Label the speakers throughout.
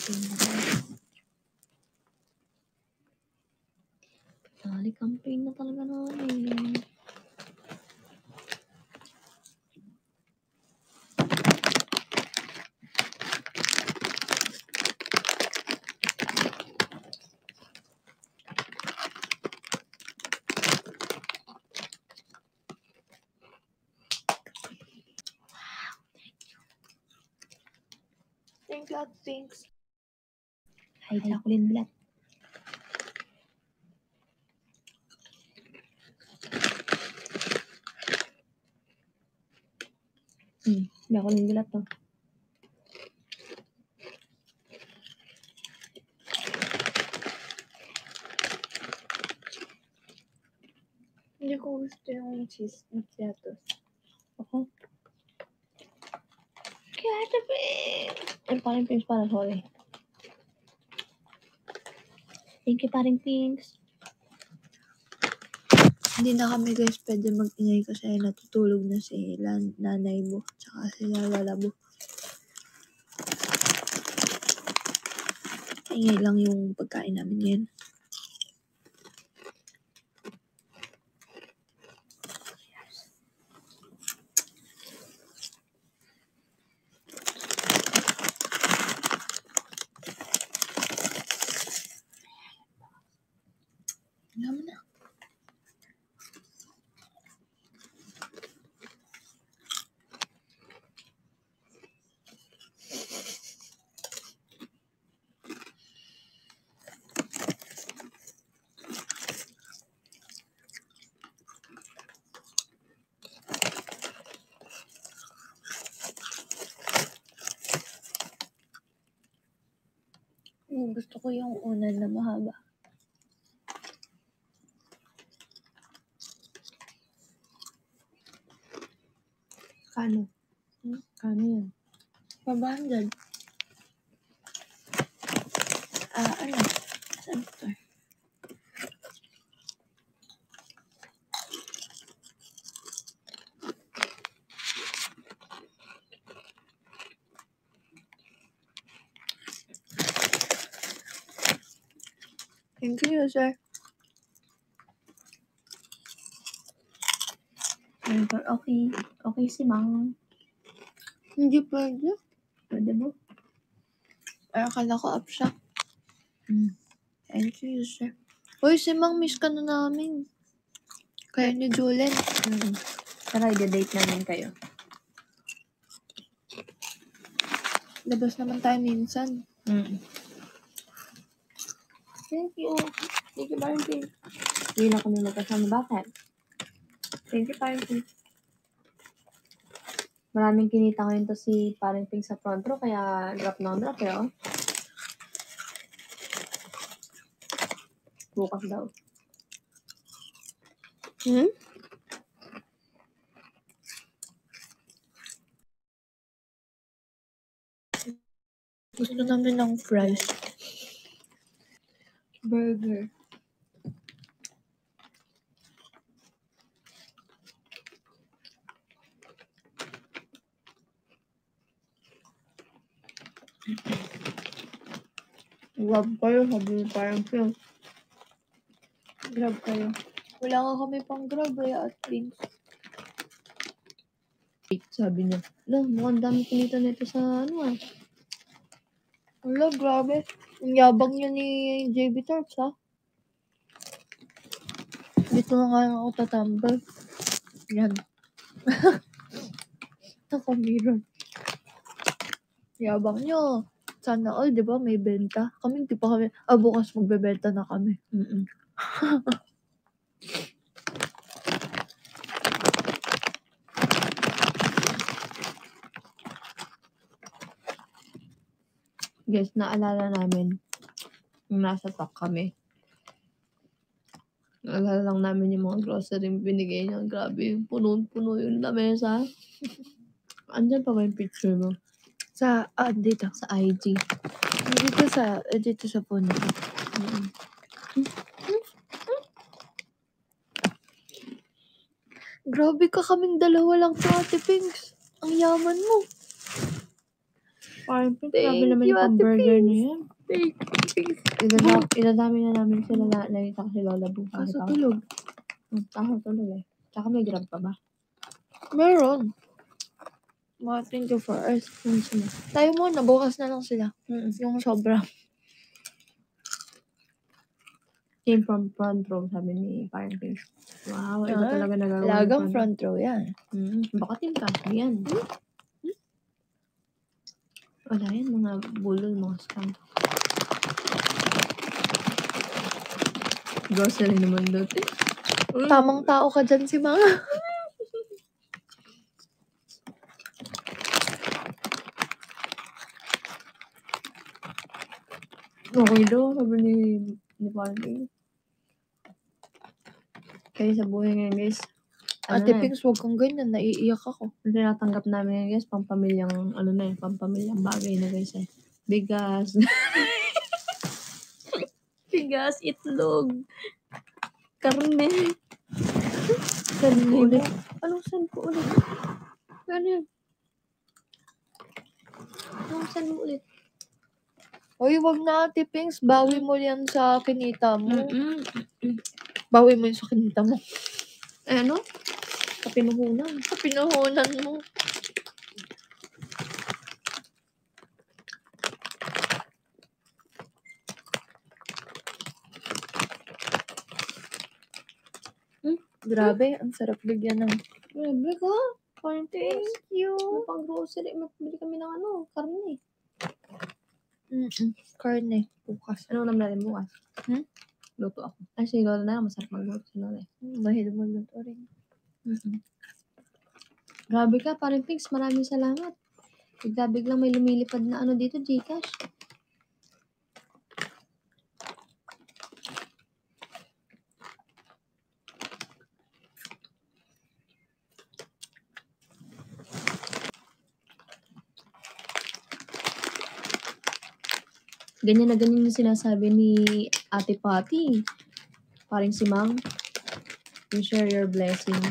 Speaker 1: Dali campaign na talaga namin.
Speaker 2: Thank you, Ate Pinks.
Speaker 1: Ay, Jacqueline Black. Hmm, Jacqueline Black to.
Speaker 2: Hindi ko gusto yung cheese macchiatos.
Speaker 1: Ako. Kaya Ate Pinks. Ay, paring Pinks para, sorry. Thank you, paring Pinks.
Speaker 2: Hindi na kami guys pwede mag-ingay kasi natutulog na si lan- nanay mo tsaka si lala mo. Ingay lang yung pagkain namin ngayon. Alam mo na. Hmm, gusto ko yung unan na mahaba. Kano?
Speaker 1: Hmm, Kano yan?
Speaker 2: 500. Ah, ano? Saan to? Sir.
Speaker 1: Never okay. Okay si Mang.
Speaker 2: Hindi pwede.
Speaker 1: Pwede mo?
Speaker 2: Ay, akala ko up siya.
Speaker 1: Hmm.
Speaker 2: Thank you, sir. Uy, si Mang, miss ka na namin. Kaya ni Julen.
Speaker 1: Hmm. Tara, i-date namin kayo.
Speaker 2: Labas naman tayo minsan.
Speaker 1: Hmm.
Speaker 2: Thank you. Barbie.
Speaker 1: Hindi na kami magkasama. Bakit?
Speaker 2: Thank you, Barbie.
Speaker 1: Maraming kinita ngayon to si paring Pink sa front row, kaya drop na drop eh, oh. Bukas daw.
Speaker 2: Hmm? Gusto namin ng fries. Burger. Grab kayo, sabi mo parang film. Grab kayo. Wala nga kami pang grab eh, at least.
Speaker 1: Sabi niya, Lo, mukhang dami kinita nito sa ano ah.
Speaker 2: Wala, grabe. Ang yabang niya ni JB Tarps, ha? Dito na nga ako tatambal. Yan. Naka-mirror. Yabang niyo. Sana all, di ba, may benta. Kami, di pa kami, ah, bukas magbebenta na kami.
Speaker 1: Mm-mm. Guys, naalala namin nung nasa talk kami. Naalala lang namin yung mga grocery yung binigay niya. Grabe, puno-puno yung lamesa. Andyan pa ba yung picture mo?
Speaker 2: Sa, ah, dito.
Speaker 1: Sa IG.
Speaker 2: Dito sa, eh, dito sa phone ko.
Speaker 1: Mm.
Speaker 2: Grabe ka kaming dalawa lang sa Ate Pinks. Ang yaman mo.
Speaker 1: Parang pink.
Speaker 2: Thank
Speaker 1: Grabe naman
Speaker 2: you,
Speaker 1: yung burger na
Speaker 2: Pinks.
Speaker 1: yan.
Speaker 2: Thank you.
Speaker 1: Idadami, idadami na namin sila na nakita si Lola bukas.
Speaker 2: Kaso tulog.
Speaker 1: Kaso tulog eh. Tsaka may grab pa ba?
Speaker 2: Meron. Mga 24 hours.
Speaker 1: Ano sila?
Speaker 2: Tayo muna, bukas na lang sila.
Speaker 1: Mm-mm.
Speaker 2: Yung sobra.
Speaker 1: Came from front row, sabi ni parang pink. Wow, ito
Speaker 2: Ah,
Speaker 1: talaga nagagawa. ng
Speaker 2: Lagang front row yan.
Speaker 1: Mm, baka team cash yan. Wala yan, mga bulol, mga scam. Grocery naman eh.
Speaker 2: Tamang tao ka dyan si mga.
Speaker 1: Okay daw, sabi ni, ni Parang Kaya sa buhay ngayon guys, ano
Speaker 2: Ate
Speaker 1: na eh,
Speaker 2: Pinks, huwag kang ganyan. Naiiyak ako.
Speaker 1: Ang tinatanggap namin ngayon guys, pampamilyang, ano na eh, pampamilyang bagay na guys eh. Bigas. Bigas, itlog. Karne. Ko ulit? Anong saan ko ulit? Ano yan? Anong saan mo ulit?
Speaker 2: Uy, wag na Ate Pinks. Bawi mo yan sa kinita mo.
Speaker 1: Mm-mm.
Speaker 2: Bawi mo yun sa kinita mo.
Speaker 1: Eh, ano? Kapinuhunan.
Speaker 2: Sa pinuhunan mo.
Speaker 1: Hmm?
Speaker 2: Grabe, ang sarap bigyan ng
Speaker 1: Grabe ka.
Speaker 2: Thank you.
Speaker 1: Ano pang grocery? Mabili kami ng ano, karne.
Speaker 2: Mm-mm. Karne. Bukas.
Speaker 1: Ano naman natin bukas?
Speaker 2: Hmm?
Speaker 1: Luto ako. Ay, si Lola na lang. Masarap magluto si Lola eh.
Speaker 2: Mahil mo luto rin.
Speaker 1: mm Grabe ka, parang Pinks. Maraming salamat. Bigla-biglang may lumilipad na ano dito, Gcash. Ganyan na ganyan yung sinasabi ni Ate Patty. Paring si Mang. You share your blessing.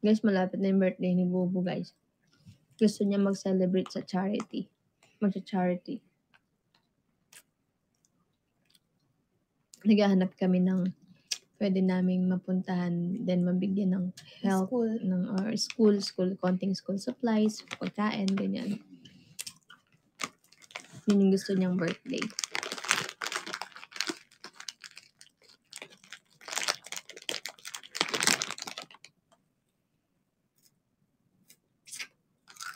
Speaker 1: Guys, malapit na yung birthday ni Bubu, guys. Gusto niya mag-celebrate sa charity. Mag-charity. Naghahanap kami ng pwede naming mapuntahan, then mabigyan ng help
Speaker 2: School.
Speaker 1: ng or school, school, konting school supplies, pagkain, ganyan. Yun yung gusto niyang birthday.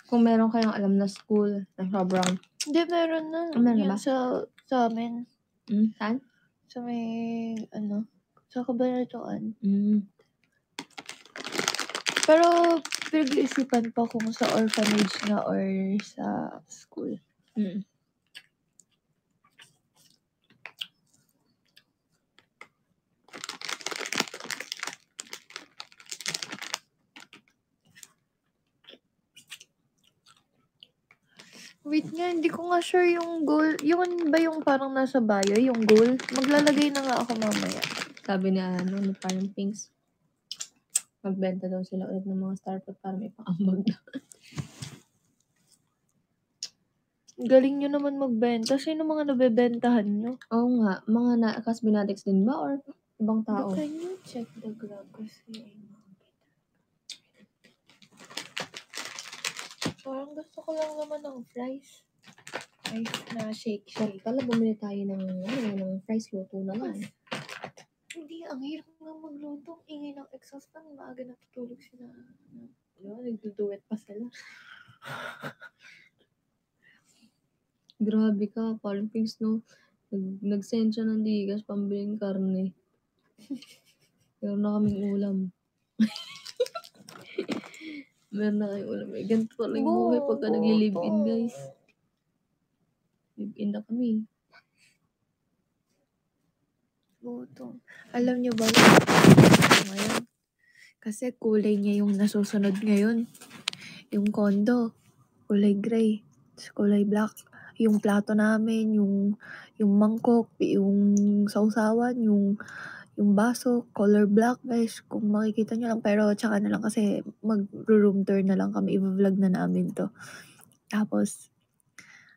Speaker 1: Kung meron kayong alam na school na sobrang,
Speaker 2: Hindi, meron na.
Speaker 1: Meron ba?
Speaker 2: Sa, sa amin.
Speaker 1: mm, saan?
Speaker 2: Sa may, ano, sa kabanatuan.
Speaker 1: Mm,
Speaker 2: Pero, pinag-iisipan pa kung sa orphanage nga or sa school.
Speaker 1: mm.
Speaker 2: Wait nga, hindi ko nga sure yung goal. Yun ba yung parang nasa bio, yung goal? Maglalagay na nga ako mamaya.
Speaker 1: Sabi ni ano, ni parang Pinks, magbenta daw sila ulit ng mga star fruit para may pangambag daw.
Speaker 2: Galing nyo naman magbenta. Sino mga nabebentahan nyo?
Speaker 1: Oo nga, mga na Casbinatics din ba or ibang tao?
Speaker 2: Can you check the grab kasi Parang gusto ko lang naman ng fries. Fries na shake shake.
Speaker 1: pala bumili tayo ng, ano, ng fries luto na lang.
Speaker 2: Hindi, ang hirap nga magluto. Ingay ng exhaust fan. Maaga natutulog sila.
Speaker 1: Diba? Nagduduet pa sila. Grabe ka, Pinks, no? Nag, nag-send siya ng digas pambiling karne. Meron na kaming ulam. Meron na kayong ulam. Eh, ganito pala yung buhay pagka nagli-live-in, guys. Live-in na kami.
Speaker 2: Gutom. Alam nyo ba ngayon? Kasi kulay niya yung nasusunod ngayon. Yung condo, kulay gray. Kulay black. Yung plato namin, yung yung mangkok, yung sausawan, yung Yung baso, color black guys, kung makikita nyo lang. Pero tsaka na lang kasi mag-room tour na lang kami. I-vlog na namin to. Tapos,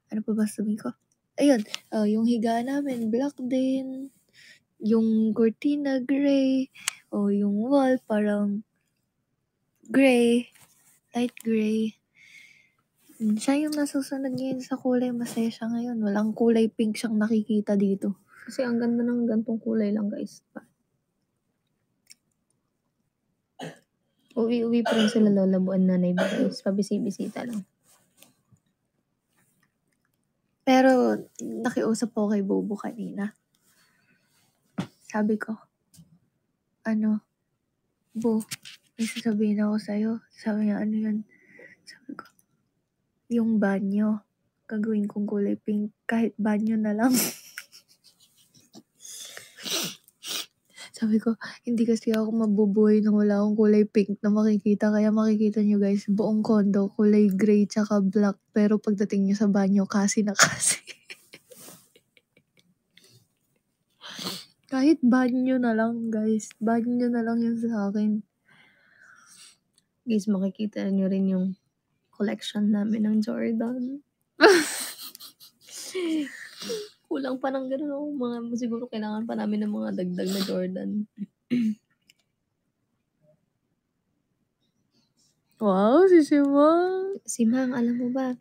Speaker 2: ano pa ba sabihin ko? Ayun, uh, yung higa namin, black din. Yung cortina, gray. O yung wall, parang gray. Light gray. Siya yung nasusunod ngayon sa kulay. Masaya siya ngayon. Walang kulay pink siyang nakikita dito.
Speaker 1: Kasi ang ganda ng gantong kulay lang guys. Uwi-uwi pa rin sila lola buwan nanay ba guys. Pabisi-bisita lang.
Speaker 2: Pero, nakiusap po kay Bobo kanina. Sabi ko, ano, Bo, may sasabihin ako sa'yo. Sabi niya, ano yun? Sabi ko, yung banyo, gagawin kong kulay pink, kahit banyo na lang. Sabi ko, hindi kasi ako mabubuhay nang wala akong kulay pink na makikita. Kaya makikita nyo guys, buong condo, kulay gray tsaka black. Pero pagdating nyo sa banyo, kasi na kasi. Kahit banyo na lang guys. Banyo na lang yun sa akin.
Speaker 1: Guys, makikita nyo rin yung collection namin ng Jordan. Kulang pa ng gano'n. oh. Mga, siguro kailangan pa namin ng mga dagdag na Jordan.
Speaker 2: Wow, si Simang.
Speaker 1: Si Mang, alam mo ba?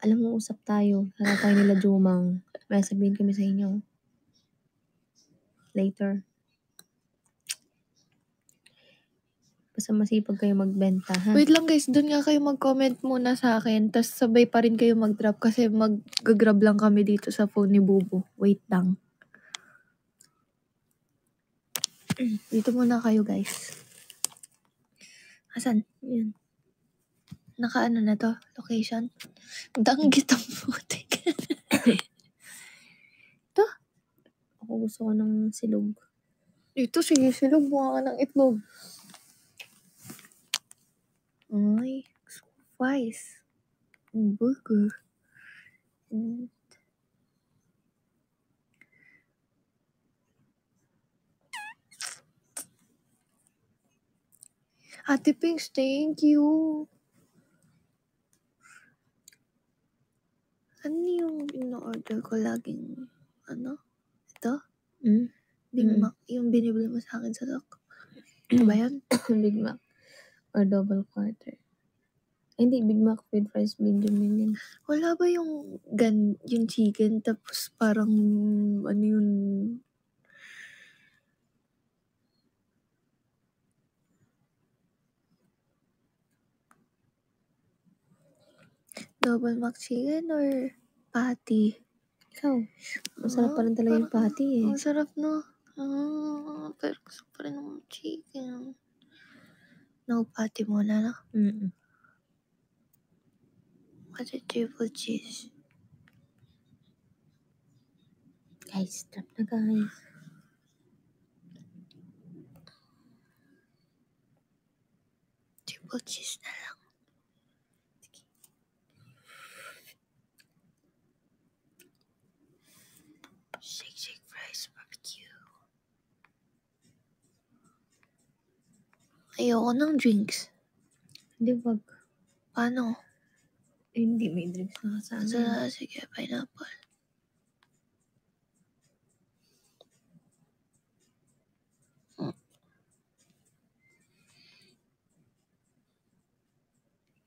Speaker 1: Alam mo, usap tayo. Harap tayo nila Jumang. May sabihin kami sa inyo. Later. Basta masipag kayo magbenta, ha?
Speaker 2: Wait lang guys, doon nga kayo mag-comment muna sa akin. Tapos sabay pa rin kayo mag-drop kasi mag-grab lang kami dito sa phone ni Bubu. Wait lang. Dito muna kayo guys. Asan?
Speaker 1: Yan.
Speaker 2: Naka ano na to? Location? Danggit ang putik.
Speaker 1: Ako gusto ko ng silog.
Speaker 2: Ito, sige, silog mo ka ng itlog. Ay, gusto ko fries. Ang burger. And... Ate Pinks, thank you. Ano yung in-order ko laging, ano? Ito?
Speaker 1: Mm?
Speaker 2: Big
Speaker 1: Mm.
Speaker 2: Mac. Yung binibili mo sa akin sa doc. Ano ba yun?
Speaker 1: Big Mac. Or double quarter. Ay, hindi, Big Mac with fries, medium yun.
Speaker 2: Wala ba yung gan yung chicken tapos parang ano yun Double mac chicken or patty?
Speaker 1: Ikaw, masarap pa rin talaga yung patty eh.
Speaker 2: Ang sarap no? Ah, pero gusto pa rin ng chicken. No patty muna na.
Speaker 1: Mm.
Speaker 2: Kasi triple cheese.
Speaker 1: Guys, trap na guys.
Speaker 2: Triple cheese na lang. Shake, shake, fries, barbecue. Ayoko ng drinks.
Speaker 1: Hindi, wag.
Speaker 2: Paano?
Speaker 1: Eh, hindi, may drinks na sana.
Speaker 2: Sa, sige, pineapple.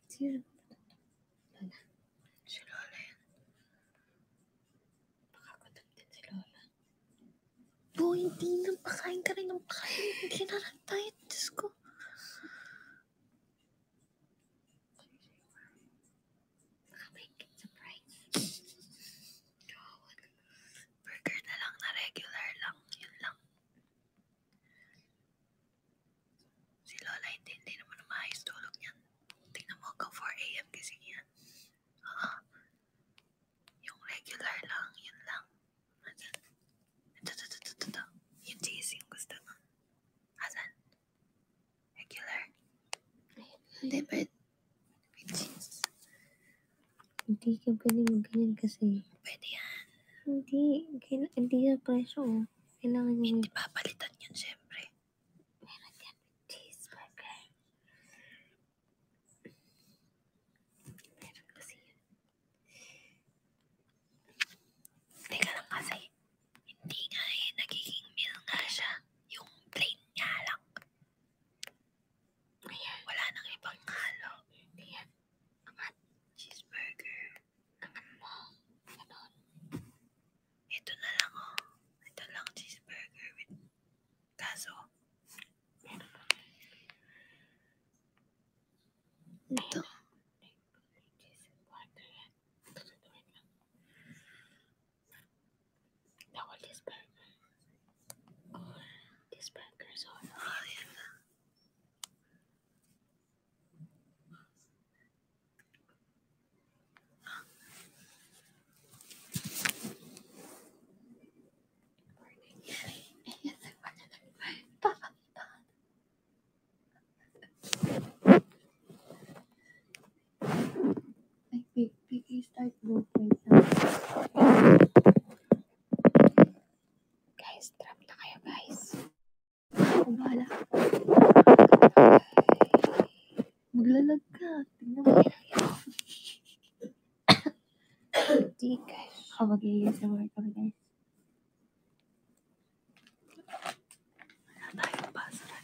Speaker 1: Sino?
Speaker 2: Si Lola yan.
Speaker 1: Nakakatot din si Lola.
Speaker 2: Oh, hindi na. Pakain ka rin ng pakain. Hindi na lang tayo. Diyos ko.
Speaker 1: Baka may surprise.
Speaker 2: Burger na lang na regular lang. Yun lang. Si Lola hindi, hindi naman umayos tulog niyan. Tingnan mo hanggang 4 a.m. gising yan. Ah. Yung regular lang, yun lang. Asan? Ito, ito, ito, ito, ito. Yung cheese yung gusto mo. Asan? Regular. Hindi, but with cheese.
Speaker 1: Hindi ka pwede mag-ganyan kasi.
Speaker 2: Pwede yan.
Speaker 1: Hindi, kaila- hindi na presyo. oh.
Speaker 2: Kailangan mo
Speaker 1: Hindi papalitan yun, syempre.
Speaker 2: meron yan cheeseburger. Meron kasi yun.
Speaker 1: Teka lang kasi. Hindi nga eh, nagiging meal nga siya. Yung plain nga lang.
Speaker 2: Ayan.
Speaker 1: Wala nang ibang halo.
Speaker 2: Ayan.
Speaker 1: Cheeseburger.
Speaker 2: Naman mo. Ganon.
Speaker 1: Ito na lang oh. Ito lang cheeseburger with kaso.
Speaker 3: Ito.
Speaker 2: Cheeseburger yan. Tututuin lang. Bawal cheeseburger. Or cheeseburger solo.
Speaker 1: Oh, yan na.
Speaker 2: Ay, pick, pick, start. Wait lang. Guys, trap na kayo, guys. Ako bahala. Maglalag ka. Tingnan mo. Di, guys. Ako mag-ASMR kami, guys.
Speaker 1: Wala tayong basura.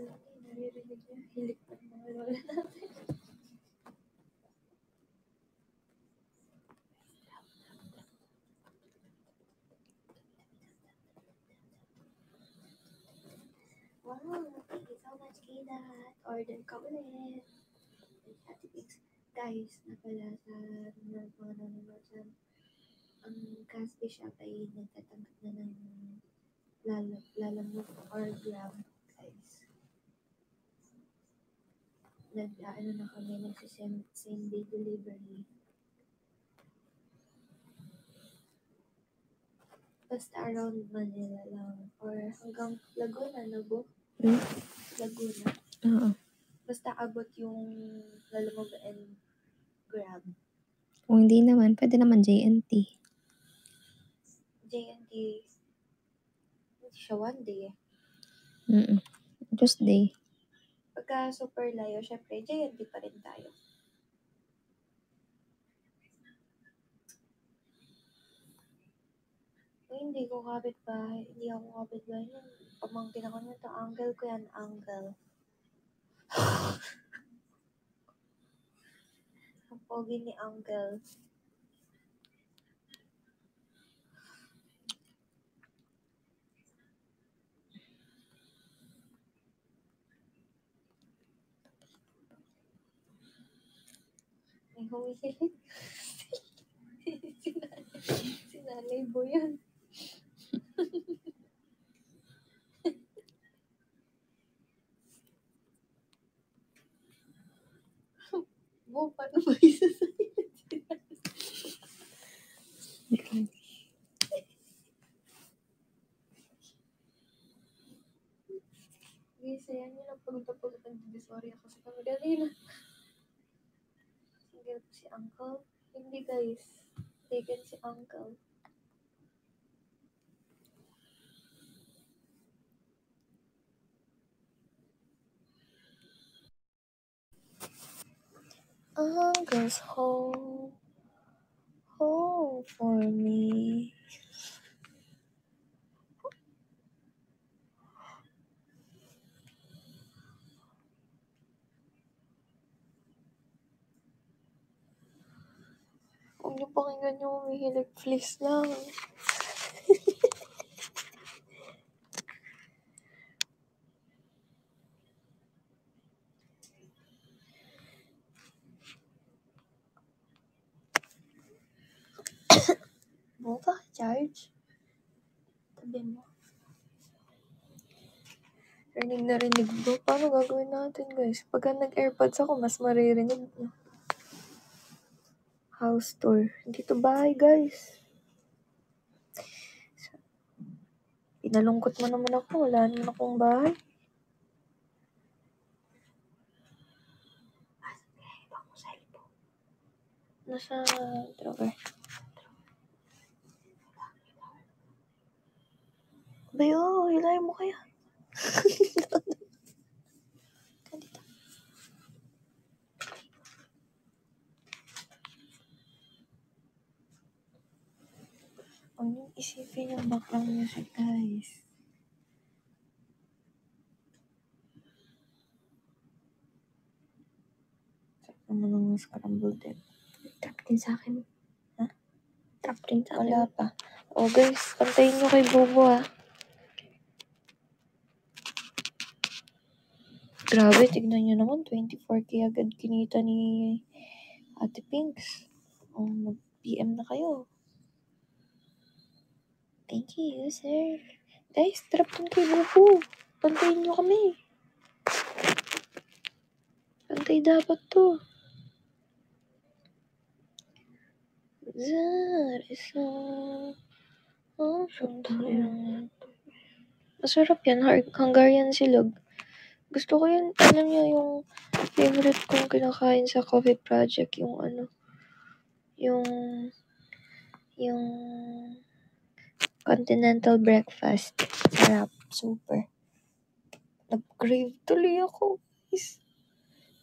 Speaker 2: Alam niyo, niyo. Hilik ng mga lola natin. Wow, thank you so much, Kida. Order ka ulit. Ate Pix. Guys, na pala sa mga nanonood dyan, ang Caspi Shop ay nagtatanggap na ng lala, lalamove or grab, guys. Nag, ano na kami, nagsisame same day delivery. Basta around Manila lang. Or hanggang Laguna na bo?
Speaker 3: Hmm?
Speaker 2: Laguna.
Speaker 3: Oo.
Speaker 2: Basta abot yung lalamove and grab.
Speaker 3: Kung hindi naman, pwede naman JNT.
Speaker 2: JNT. Hindi siya one day eh.
Speaker 3: Mm Tuesday.
Speaker 2: Pagka super layo, syempre, JNT pa rin tayo. Kung hindi ko kapit bahay, hindi ako kapit bahay nun. Pamangkin ako nito, uncle ko yan, uncle. Ang pogi ni uncle. May humihilig. si nanay, si nanay bo yan. Bo, paano ba isa sa Guys, ayan yun ang pagod-pagod ng divisoria kasi kami po si uncle. Hindi guys. Taken si uncle. Uncle's home. Home for me. Huwag niyo pakinggan yung humihilig. Please lang. Mo ba? Charge? Tabi mo. Rinig na rinig bro. Paano gagawin natin guys? Pagka nag-airpods ako, mas maririnig mo. House tour. Dito bahay, guys. Pinalungkot mo naman ako. Wala naman akong bahay. Nasa drawer. Bayo, hilahin mo kaya. Huwag niyong isipin yung background music, guys. Sarap naman ng scrambled egg.
Speaker 3: Trap din sa akin.
Speaker 2: Ha?
Speaker 3: Trap din sa akin.
Speaker 2: Wala pa. O guys, kantayin nyo kay Bobo ah. Grabe, tignan nyo naman. 24k agad kinita ni Ate Pinks. O, mag-PM na kayo. Thank you, sir. Guys, trap din kay Bobo. Kantayin nyo kami. Kantay dapat to. That is all. Oh, Masarap yan. Hungarian silog. Gusto ko yan. Alam niyo yung favorite kong kinakain sa coffee project. Yung ano. Yung yung continental breakfast. Sarap. Super. Nag-crave tuloy ako. Guys.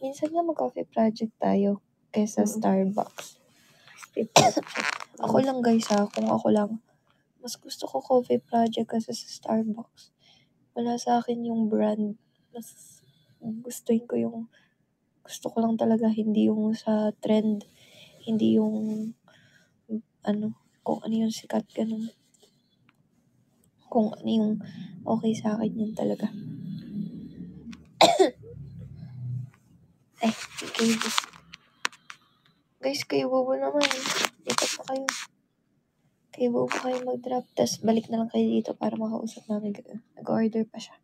Speaker 2: Minsan nga mag-coffee project tayo kaysa
Speaker 3: Mm.
Speaker 2: Starbucks. Ako lang guys ha, kung ako lang. Mas gusto ko coffee project kasi sa Starbucks. Wala sa akin yung brand. Mas gustuin ko yung gusto ko lang talaga hindi yung sa trend. Hindi yung ano, kung ano yung sikat ganun. Kung ano yung okay sa akin yun talaga. Ay, okay. Guys, kayo bobo naman. Lipat na kayo. Kayo bobo kayo mag-drop. Tapos balik na lang kayo dito para makausap namin. Nag-order pa siya.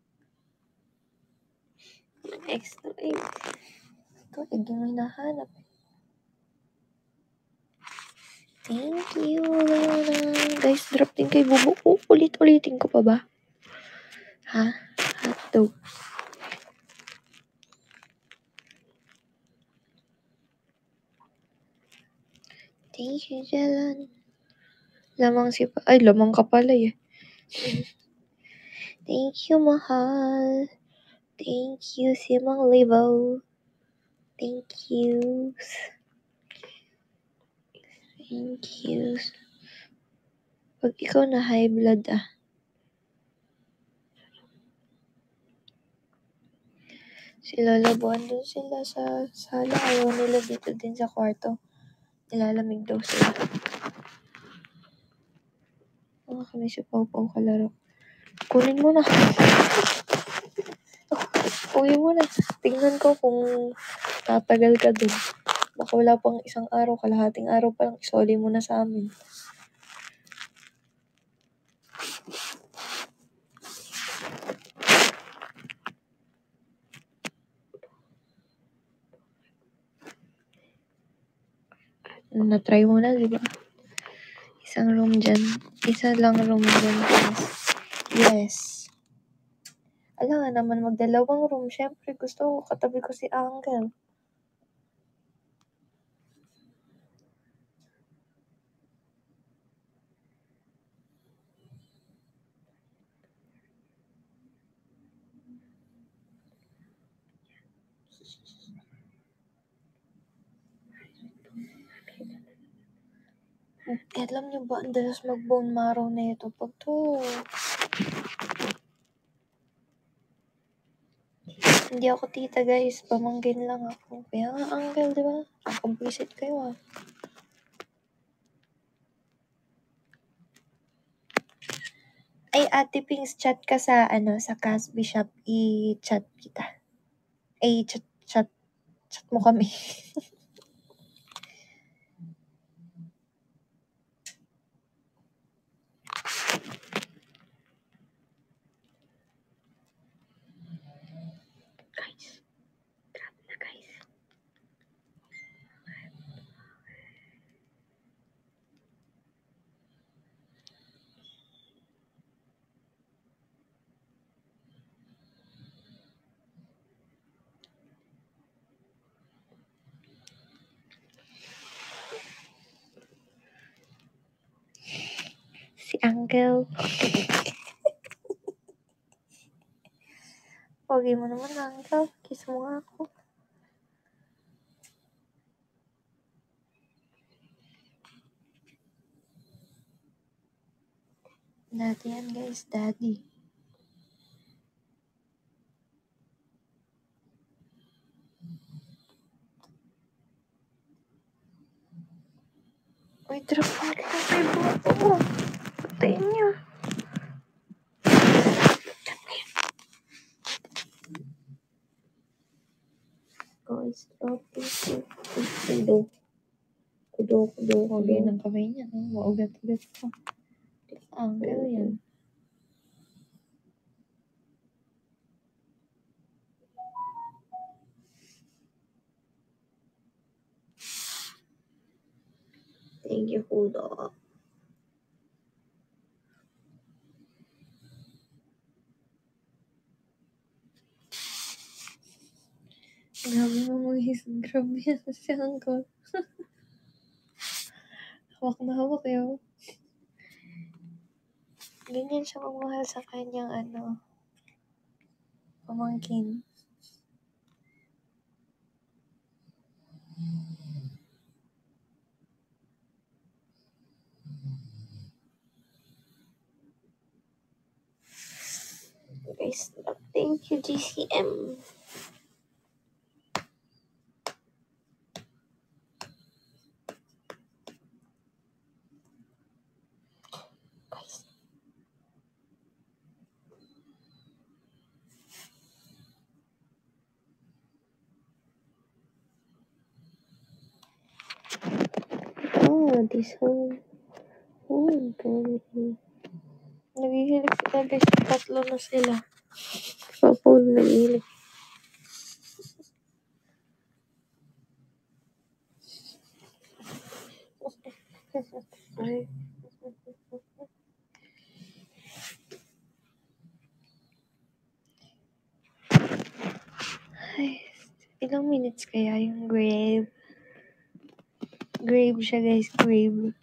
Speaker 2: Extra egg. Ito, egg yung hinahanap. Thank you, Leona. Guys, drop din kay Bubo. Oh, ulit-ulitin ko pa ba? Ha? Hotdog. Thank you, Jalan. Lamang si pa... Ay, lamang ka pala eh. Thank you, mahal. Thank you, si Mang Libo. Thank you. Thank you. Pag ikaw na high blood ah. Sila labuan doon sila sa sala. Ayaw nila dito din sa kwarto. Nilalamig daw sila. Mga kami si Pau Pau kalaro. Kunin mo na. Uwi mo na. Tingnan ko kung tatagal ka dun. Baka wala pang isang araw, kalahating araw pa lang, isoli mo na sa amin. Na-try mo na, di ba? Isang room dyan. Isa lang room dyan. Yes. Alam nga naman, magdalawang room. Siyempre, gusto ko katabi ko si Uncle. Alam niyo ba, ang mag-bone marrow na ito. Pag to, hindi ako tita guys, pamangkin lang ako. Kaya nga uncle, di ba? Nakabwisit kayo ah. Ay, Ate Pings, chat ka sa, ano, sa Casby Shop. I-chat kita. Ay, chat, chat, chat mo kami. Uncle. Pogi mo naman, Uncle. Kiss mo nga ako. Daddy yan, guys. Daddy. Uy, drop out lang kay Bobo. Patayin niyo.
Speaker 1: Guys, grabe. Kudo. Kudo, kudo.
Speaker 2: ng kamay niya. No? Maugat-ugat pa. Uncle yan.
Speaker 1: Thank you, kudo.
Speaker 2: Grabe mo mag-his. Grabe yan si Uncle. Hawak na hawak yun. Ganyan siya magmahal sa kanyang ano, pamangkin.
Speaker 1: Guys, thank you, GCM. Guys, Oh, this home. Oh, God.
Speaker 2: Naghihilig sila guys, tatlo na sila.
Speaker 1: Papa, nangihilig.
Speaker 2: Ay. Ay, ilang minutes kaya yung grave? Grave siya guys, grave.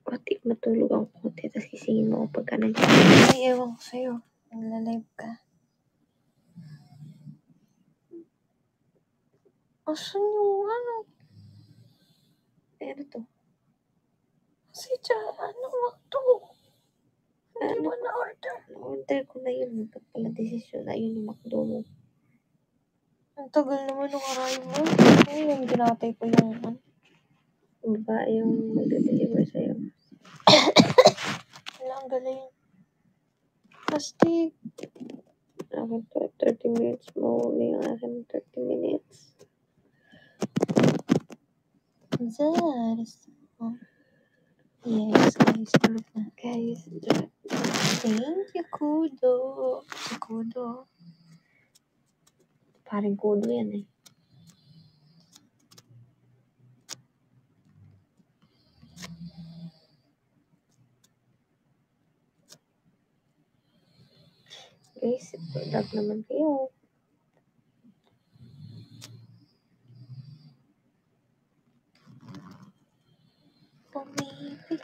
Speaker 1: Konti matulog ang konti, tapos gisingin mo ako pagka nandiyan.
Speaker 2: Ay, ewan ko sa'yo. Nagla-live ka. Asan yung ano?
Speaker 1: Eh, ano to?
Speaker 2: Si Cha, ano ba to? Hindi
Speaker 1: Ano
Speaker 2: mo na-order.
Speaker 1: Na-order ko na yun. Magkat pala desisyon na yun yung McDo.
Speaker 2: Ang tagal naman ng arrive mo. Ay, yung dinatay ko yung ano.
Speaker 1: Ba yung magde-deliver sa'yo?
Speaker 2: Wala, ang galing. Plastic.
Speaker 1: Akin to, 30 minutes mo. Yung akin, 30 minutes.
Speaker 2: Yes. Oh. Yes, guys. Tulog na.
Speaker 1: Guys,
Speaker 2: Thank you, Kudo. Si Kudo.
Speaker 1: Paring kodo yan eh. Guys, love naman kayo.
Speaker 2: Pumipikit.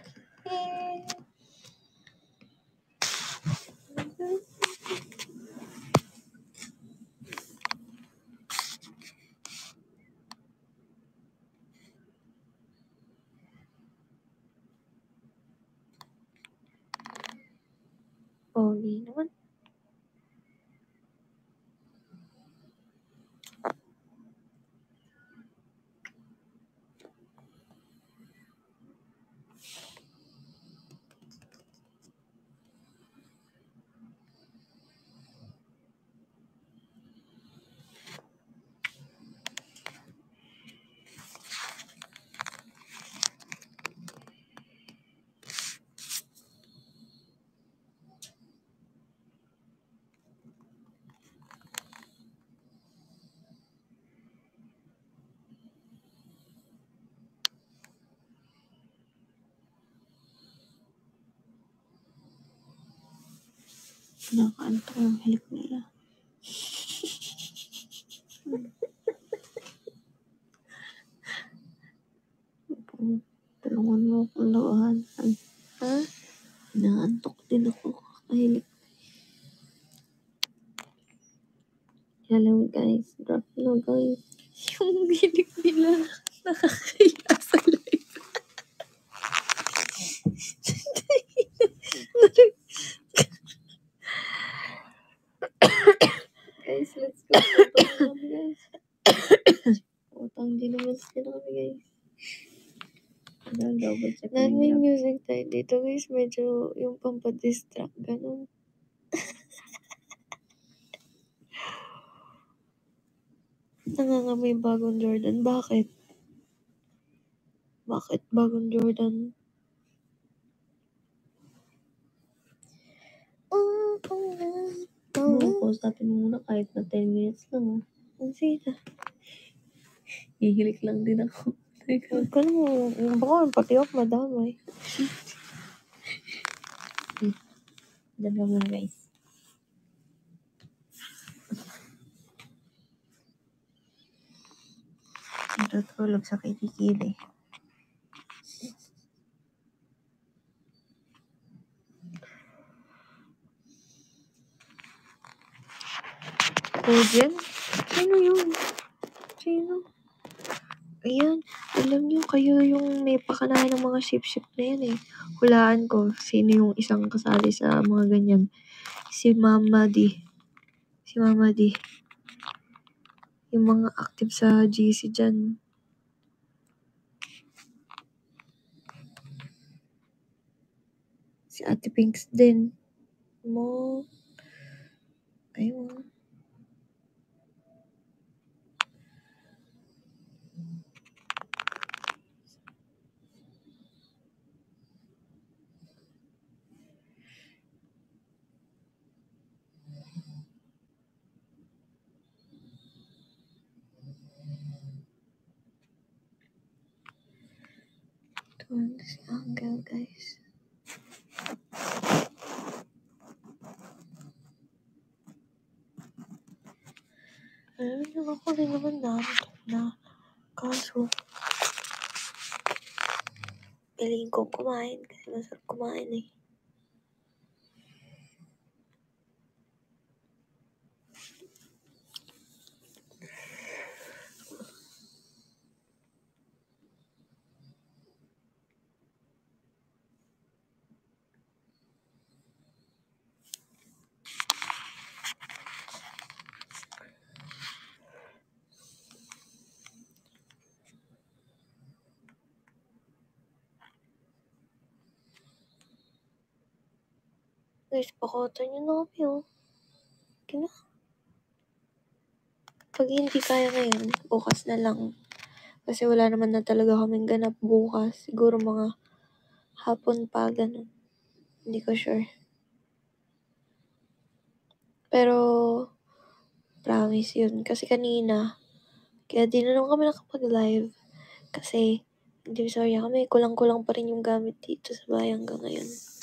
Speaker 1: Pogi naman. Nakaantok yung halik nila. Tulungan mo
Speaker 3: mo akong lawahan.
Speaker 2: Ha?
Speaker 3: Naantok din ako. Kahilik. Hello guys. Drop na guys.
Speaker 2: Yung hilig nila nakakaya sa live.
Speaker 3: Guys, let's go. Utang kami guys. Utang din naman sila kami guys. Ano, double check
Speaker 2: Nan
Speaker 3: na
Speaker 2: may
Speaker 3: hirap.
Speaker 2: music tayo dito guys. Medyo yung pampadistract. Ganun. Nangangamoy bagong Jordan. Bakit? Bakit bagong Jordan?
Speaker 3: Ano, kausapin mo muna kahit na 10 minutes lang. Oh.
Speaker 2: Ang sina.
Speaker 3: Hihilik lang din ako. Teka.
Speaker 2: Huwag ka na. Baka pati ako madamay.
Speaker 3: Ka muna guys.
Speaker 2: Natutulog sa kilikili. Kojen? Sino yun? Sino? Ayan, alam niyo kayo yung may pakanahan ng mga ship-ship na yan eh. Hulaan ko sino yung isang kasali sa mga ganyan. Si Mama D. Si Mama D. Yung mga active sa GC dyan. Si Ate Pinks din. Mo. Ayun. Doon si Angel, guys. Alam niyo, ako rin naman na, na, kaso, galing kong kumain kasi masarap kumain eh. Guys, pakotan niyo na kami oh. Okay na. Pag hindi kaya ngayon, bukas na lang. Kasi wala naman na talaga kaming ganap bukas. Siguro mga hapon pa, ganun. Hindi ko sure. Pero, promise yun. Kasi kanina, kaya di kami nakapag-live. Kasi, hindi sorry kami, kulang-kulang pa rin yung gamit dito sa bahay hanggang ngayon.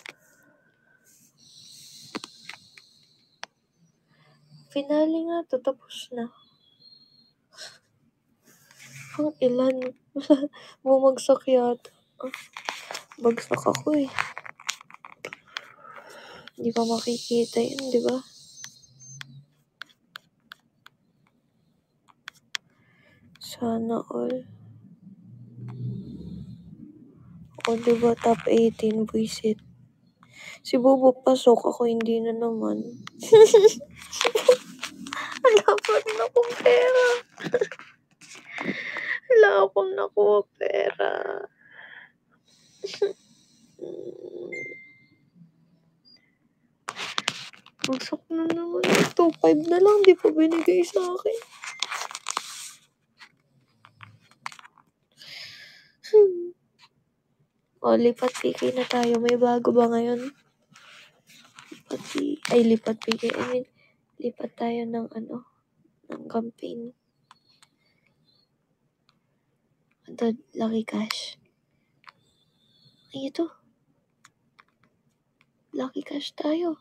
Speaker 2: Finale nga to, tapos na. Ang ilan. Bumagsak yata. Bagsak ako eh. Hindi pa makikita yun, di ba? Sana all. O, di ba, top 18, buisit. Si Bobo pasok, ako hindi na naman. Wala pa rin akong pera. Wala akong nakuha pera. Bagsak na naman. 2.5 na lang. Di pa binigay sa akin. Hmm. O, lipat PK na tayo. May bago ba ngayon? Lipat. Ay, lipat PK. I mean, lipat tayo ng ano, ng campaign. Ito, Lucky Cash. Ay, ito. Lucky Cash tayo.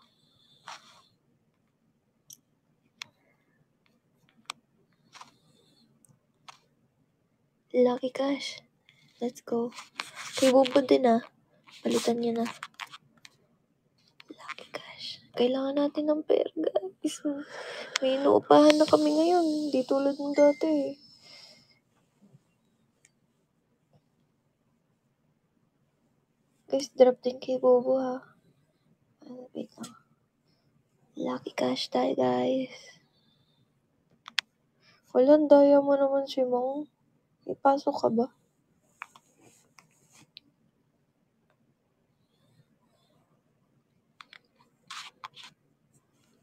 Speaker 2: Lucky Cash. Let's go. Kay Bobo din ah. Palitan niya na. Lucky cash. Kailangan natin ng pera, guys. May inuupahan na kami ngayon. Di tulad ng dati. Guys, drop din kay Bobo ha. Ah, wait lang. Lucky cash tayo, guys. Wala, ang daya mo naman si Mong. Ipasok ka ba?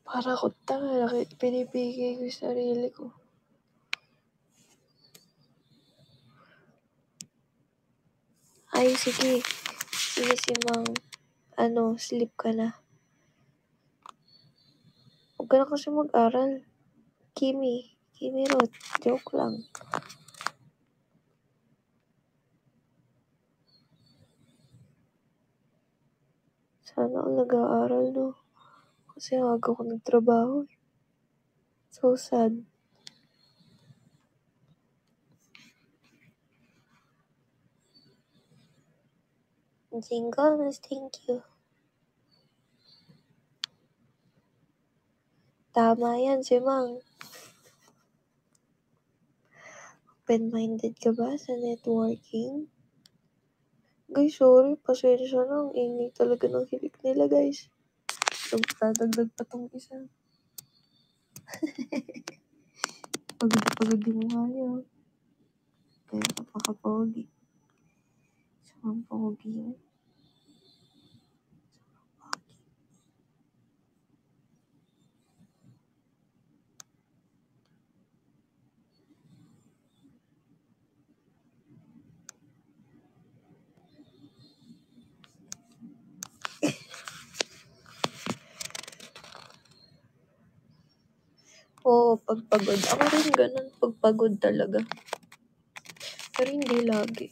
Speaker 2: Para ko tanga, pinipigay ko yung sarili ko. Ay, sige. Sige si Mang. Ano, sleep ka na. Huwag ka na kasi mag-aral. Kimi. Kimi Roth. Joke lang. Sana ako nag-aaral, no? Kasi ang aga ko nagtrabaho. eh. So sad. Jingles, thank you. Tama yan si Mang. Open-minded ka ba sa networking? Guys, sorry. Pasensya na. Ang ingay talaga ng hilik nila, guys. Dadagdag pa tong isa. pagod na pagod yung mukha niyo. Kaya kapakapogi. Sobrang pogi Oo, pag pagod. Ako rin ganun, pag pagod talaga. Pero hindi lagi.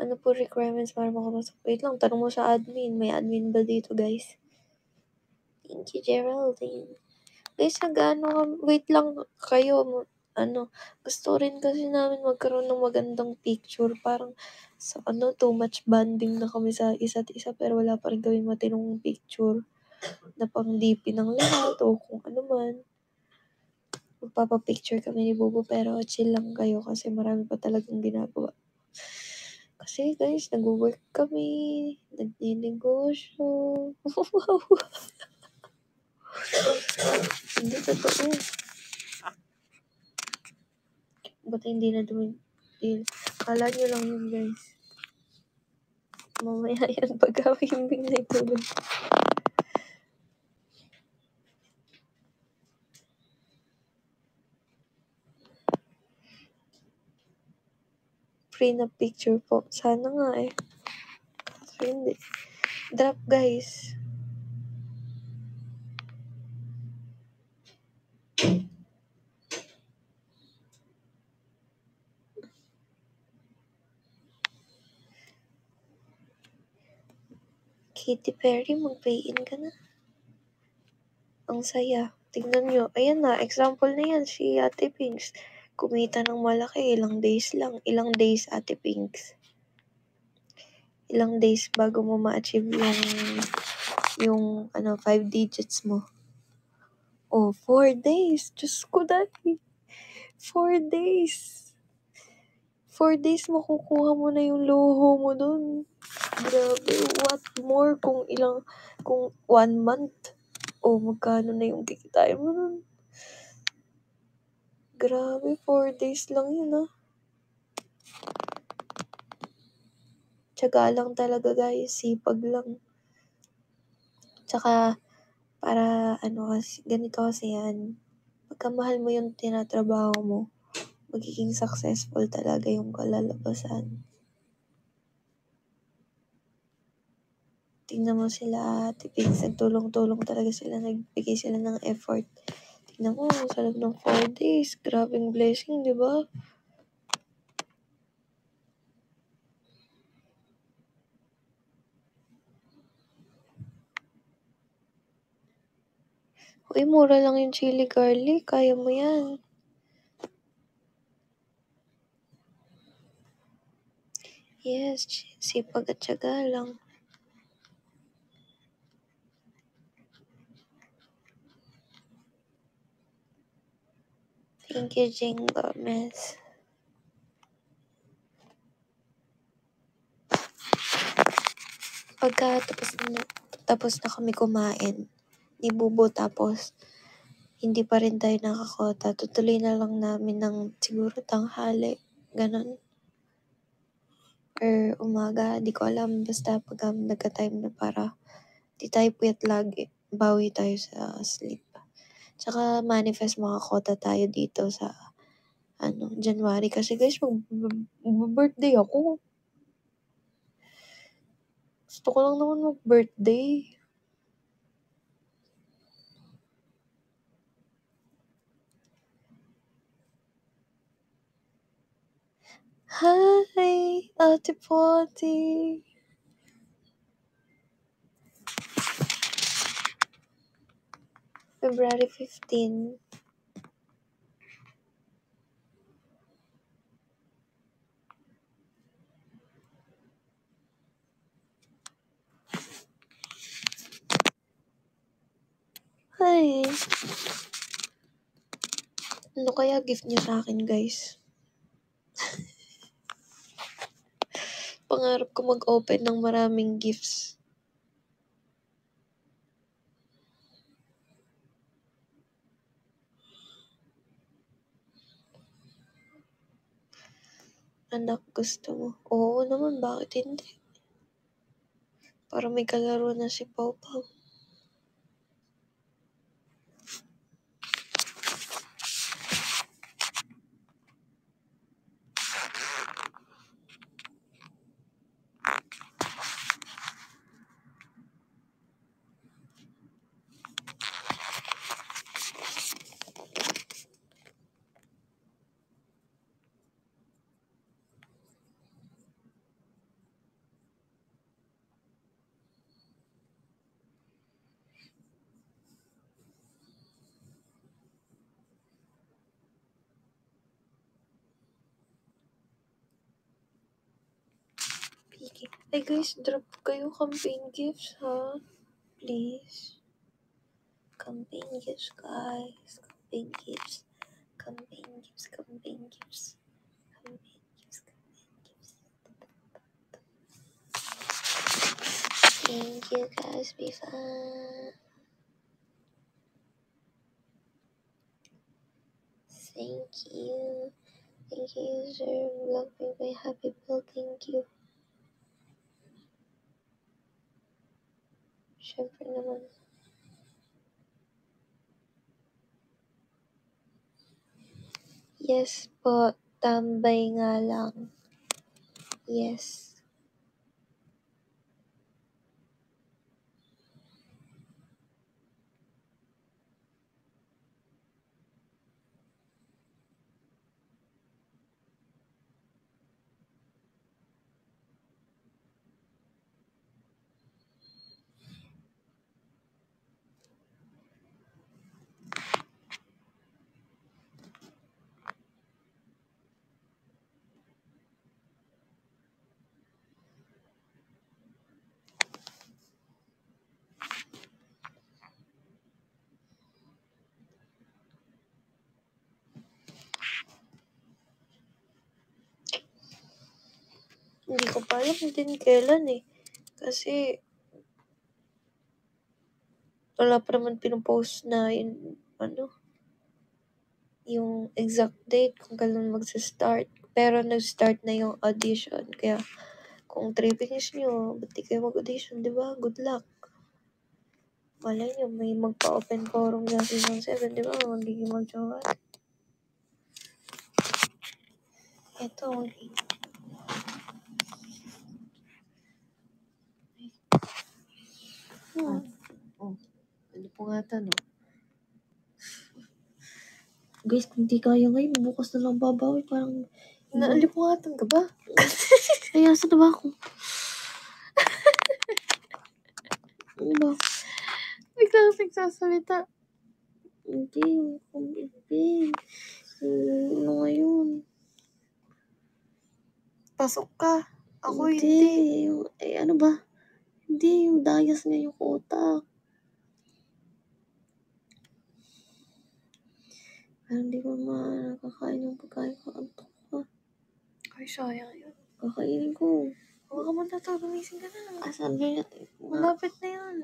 Speaker 2: Ano po requirements para makapasok? Wait lang, tanong mo sa admin. May admin ba dito, guys? Thank you, Geraldine. Guys, nag-ano, wait lang kayo. Ano, gusto rin kasi namin magkaroon ng magandang picture. Parang, sa ano, too much bonding na kami sa isa't isa, pero wala pa rin kami matinong picture na DP ng lahat o kung ano man. Magpapapicture kami ni Bobo pero chill lang kayo kasi marami pa talagang ginagawa. Kasi guys, nag-work kami, nagninegosyo. hindi totoo. Ba't hindi na dumin? Kala nyo lang yun guys. Mamaya yan pag himbing na ito. Free na picture po. Sana nga eh. Kaso hindi. Drop guys. Katy Perry, mag-pay-in ka na. Ang saya. Tingnan nyo. Ayan na, example na yan, si Ate Pinks. Kumita ng malaki, ilang days lang. Ilang days, Ate Pinks. Ilang days bago mo ma-achieve yung, yung, ano, five digits mo. Oh, four days. Diyos ko, dati. Four days. Four days, makukuha mo na yung luho mo dun. Grabe, what more kung ilang, kung one month. O, oh, magkano na yung kikitain mo nun. Grabe, four days lang yun ah. Tsaga lang talaga guys, sipag lang. Tsaka, para ano ganito kasi yan. Pagka mahal mo yung tinatrabaho mo, magiging successful talaga yung kalalabasan. Tingnan mo sila, tipid, nagtulong-tulong talaga sila, nagbigay sila ng effort. Naku, sa loob ng 4 days, grabing blessing, di ba? Uy, mura lang yung chili garlic. Kaya mo yan. Yes, sipag at syaga lang. Thank you, Jing Gomez. Pagka tapos na, tapos na kami kumain ni Bubo tapos hindi pa rin tayo nakakota, tutuloy na lang namin ng siguro tanghali, ganon. Or umaga, di ko alam, basta pag um, nagka-time na para di tayo puyat lagi, bawi tayo sa sleep. Tsaka manifest makakota tayo dito sa ano, January. Kasi guys, mag-birthday ako. Gusto ko lang naman mag-birthday. Hi, Ate Poti. February 15. Hi. Ano kaya gift niyo sa akin, guys? Pangarap ko mag-open ng maraming gifts. Anak, gusto mo? Oo naman, bakit hindi? Para may kalaro na si Pau Pau. Piki. Ay guys, drop kayo campaign gifts ha. Please. Campaign gifts guys. Campaign gifts. Campaign gifts. Campaign gifts. Campaign gifts. Campaign gifts. Thank you guys. Be fun. Thank you. Thank you, sir. Me, my happy bill. Thank you. Siyempre naman. Yes po, tambay nga lang. Yes. Hindi ko alam din kailan eh. Kasi, wala pa naman pinupost na yun, ano, yung exact date kung kailan magsa-start. Pero nag-start na yung audition. Kaya, kung trippings nyo, ba't di kayo mag-audition, di ba? Good luck. Malay nyo, may magpa-open forum sa season 7, di ba? Magiging mag-jowa. Ito, magiging Hmm.
Speaker 1: Oh, ano po nga to, no? Guys, kung di kaya ngayon, bukas na lang babawi. Parang,
Speaker 2: Naalipungatan ka ba?
Speaker 1: kaya sa na ba ako? ano ba?
Speaker 2: Biglang nagsasalita.
Speaker 1: Hindi, kung ibig. Ano ngayon?
Speaker 2: Pasok ka.
Speaker 1: Ako hindi. Yung, eh, ano ba? Hindi, yung dayas nga yung utak. Pero hindi ko ma nakakain yung pagkain ko. Antok ko.
Speaker 2: Ay, sayang yun.
Speaker 1: Kakainin ko.
Speaker 2: Huwag ka muna to. Gumising ka na.
Speaker 1: Asan ba yun?
Speaker 2: Malapit na yan.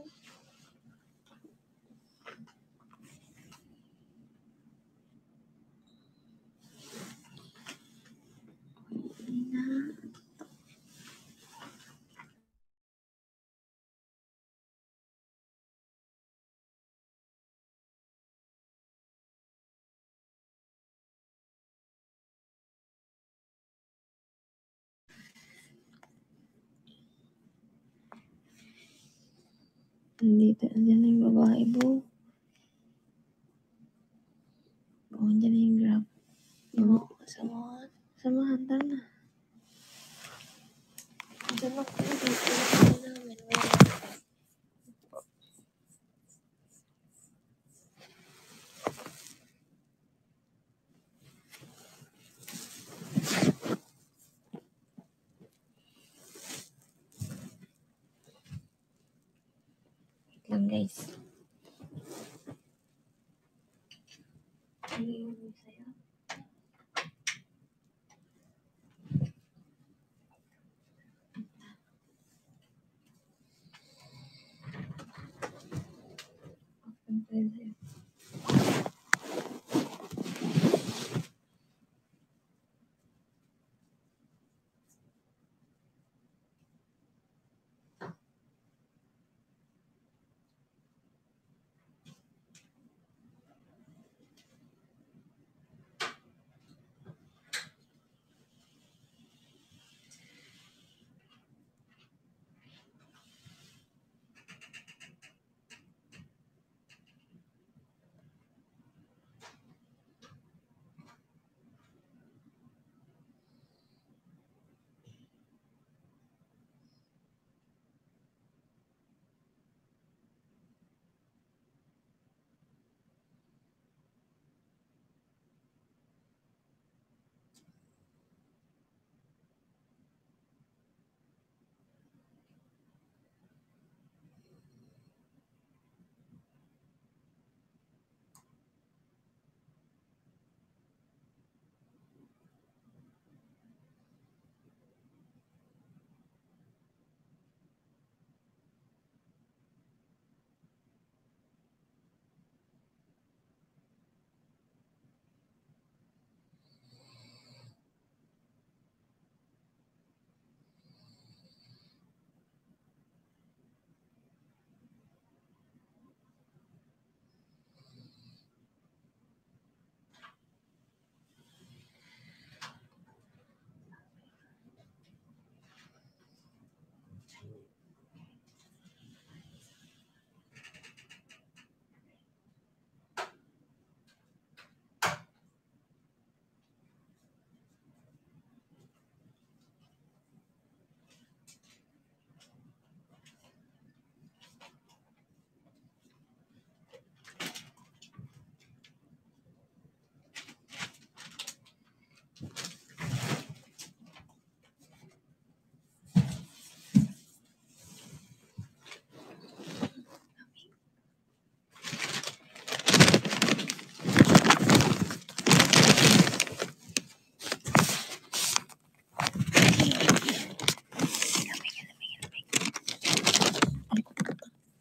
Speaker 1: Nandito, andyan na yung babae, bo. Oo, andyan na yung grab. Oo,
Speaker 2: Samahan.
Speaker 1: samahan, tara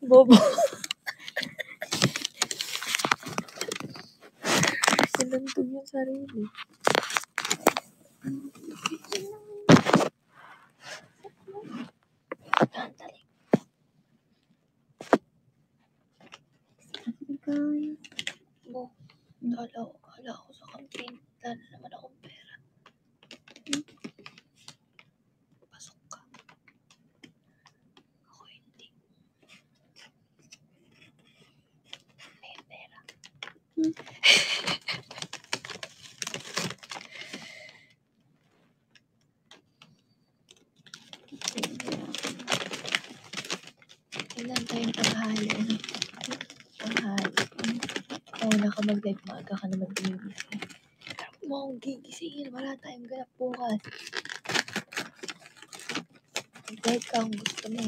Speaker 1: Bobo. Sinantog yung sarili.
Speaker 2: Sandali.
Speaker 1: Ikaw,
Speaker 2: Bo, kala ko, kala ko sa campaign. Wala na naman akong pera. Pasok ka. Ako hindi. May pera. Kailan tayong tanghali? Ano? Tanghali. Mauna ka mag-live, maaga ka naman gumigising. Pero mo akong gigisingin, wala tayong ganap bukas.
Speaker 1: Mag-guide ka kung gusto mo.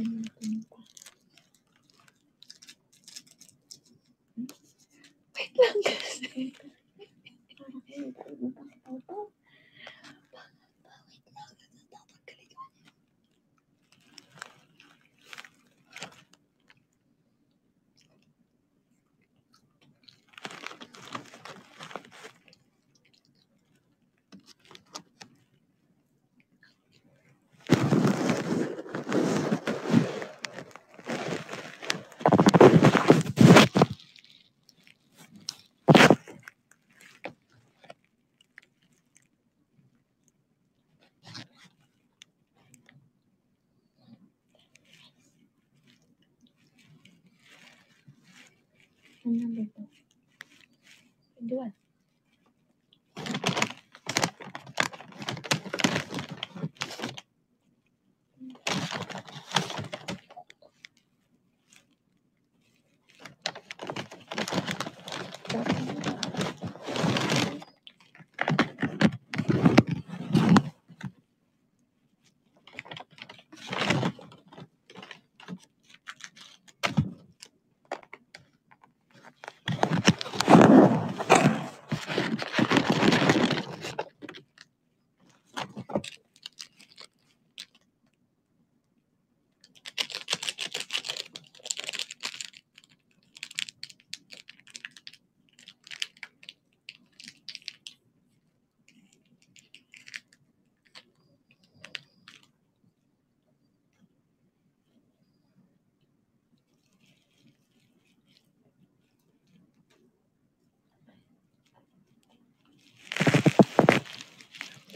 Speaker 1: Nito? Wait lang kasi.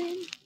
Speaker 1: in.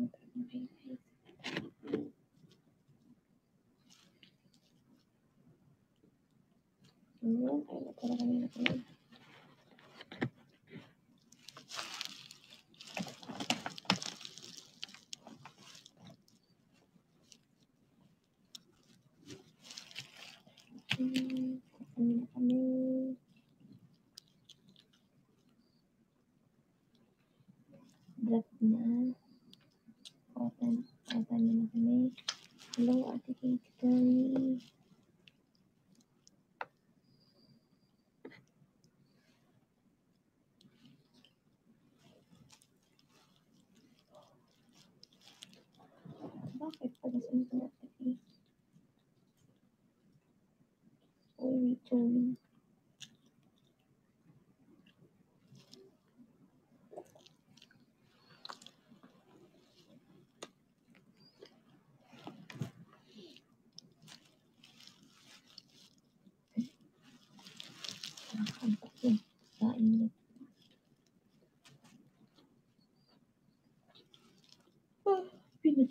Speaker 1: Ayun, ay natara kami na kami.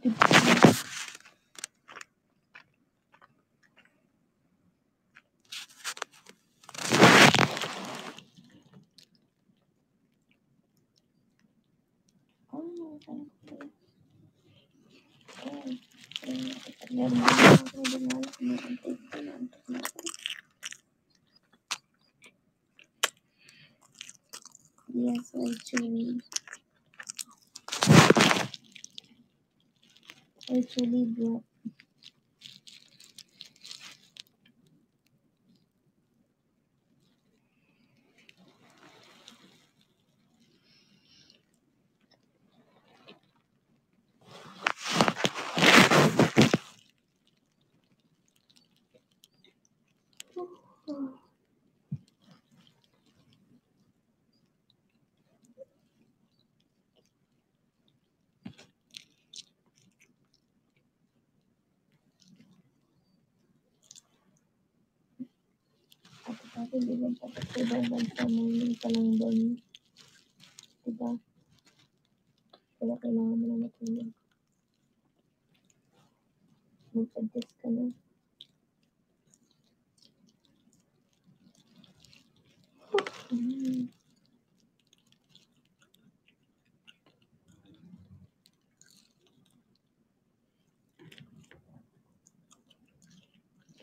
Speaker 1: Thank you. I chewy bro. At kasi bigyan pa sa kubangan sa morning pa lang doon. Diba? Kaya kailangan mo na matulog. Mag-adjust ka na. Hmm.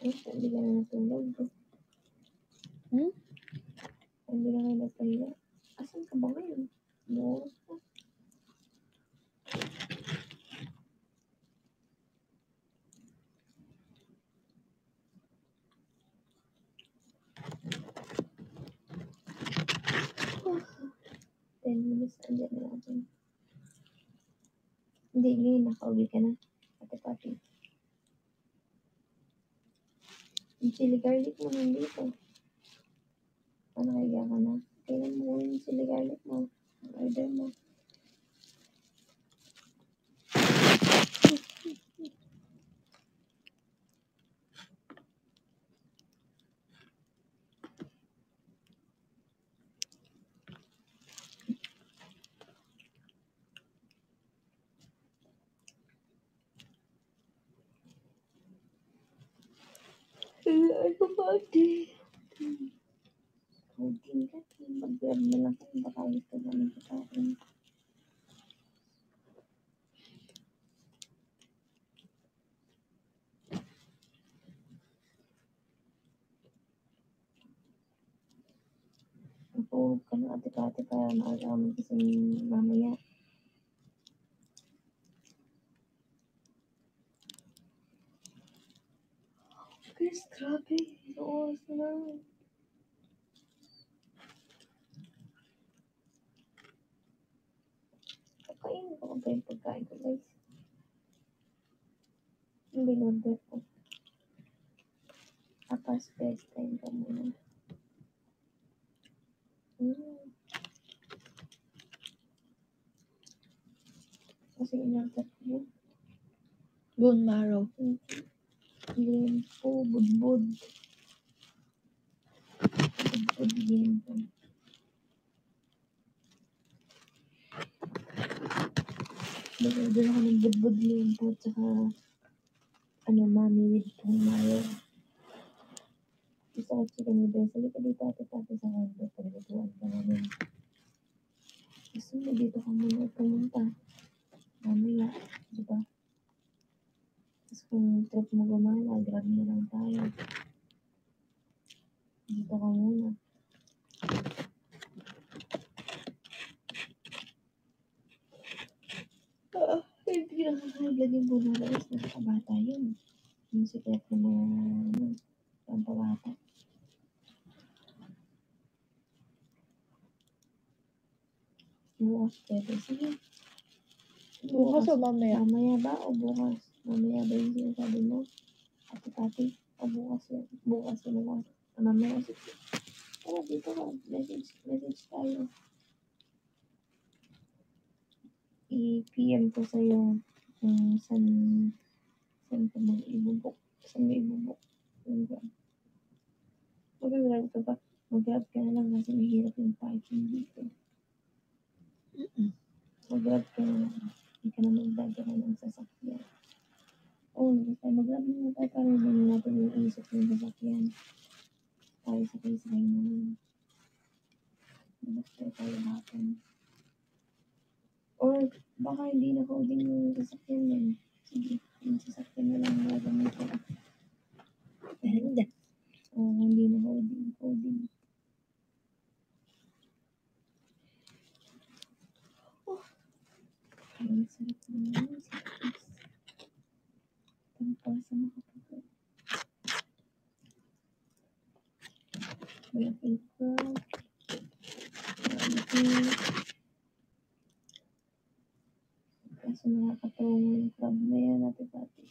Speaker 1: Eh, hindi 10 minutes, andyan na natin. Hindi, Glenn, nakauwi ka na. Ate Papi. Yung chili garlic naman dito. Ano kaya ka na? Kailan mo yung chili garlic mo? Order mo. Ano ba, ate? Coding ka. Mag-grab na lang kung baka gusto namin sa akin. Ako, ka na ate-ate para maalaman kasi mamaya. Guys, grabe. Oras na. Kakainin ko ba yung pagkain ko, guys? Yung binorder ko. Tapos, best time ka muna. Mm. Kasi in-order ko yun.
Speaker 2: Bone marrow.
Speaker 1: Limpo, budbud. Budbud. Doon doon ako ng budbud limpo, tsaka ano, mami with pumayo. Gusto ko chicken noodles. Sabi ko dito ate pati sa condo. Paglutuan ka namin. Gusto mo dito ka muna pumunta. Mamaya, di ba? Kung trip mo gumana, grab na lang tayo. Dito ka muna. Ah, hindi lang nakakaglag yung bumalabas na kabata yun. Yung sikret na mga, ano, pampabata. Bukas pwede. Sige.
Speaker 2: Bukas o mamaya?
Speaker 1: Mamaya ba o bukas? Mamaya ba yung sinasabi mo? Ate Pati? Bukas yun? Bukas lang. Ah, Mamaya sige. Tara, dito ka. Message, message tayo. I-PM ko sa'yo kung saan saan ka mag-ibubok. Saan mo ibubok. Mag-grab ka ba? Mag-grab ka na lang kasi mahirap yung parking dito. Mag-grab ka na lang. Hindi ka na magdadala ng sasakyan. Oo, oh, tayo mag-grab na tayo para hindi natin yung isip yung sasakyan. Tayo sakay-sakay na lang. Labas tayo hapon. Or baka hindi na coding yung sasakyan yan. Sige, yung sasakyan na lang magagamit ko.
Speaker 4: Ganda.
Speaker 1: Oo, hindi na coding. Coding. Oh. Ang sarap naman. Sarap. Pampasa makapagod. Malaking crowd. Malaking Kaso nakakatawa yung crowd na yan, ate pati.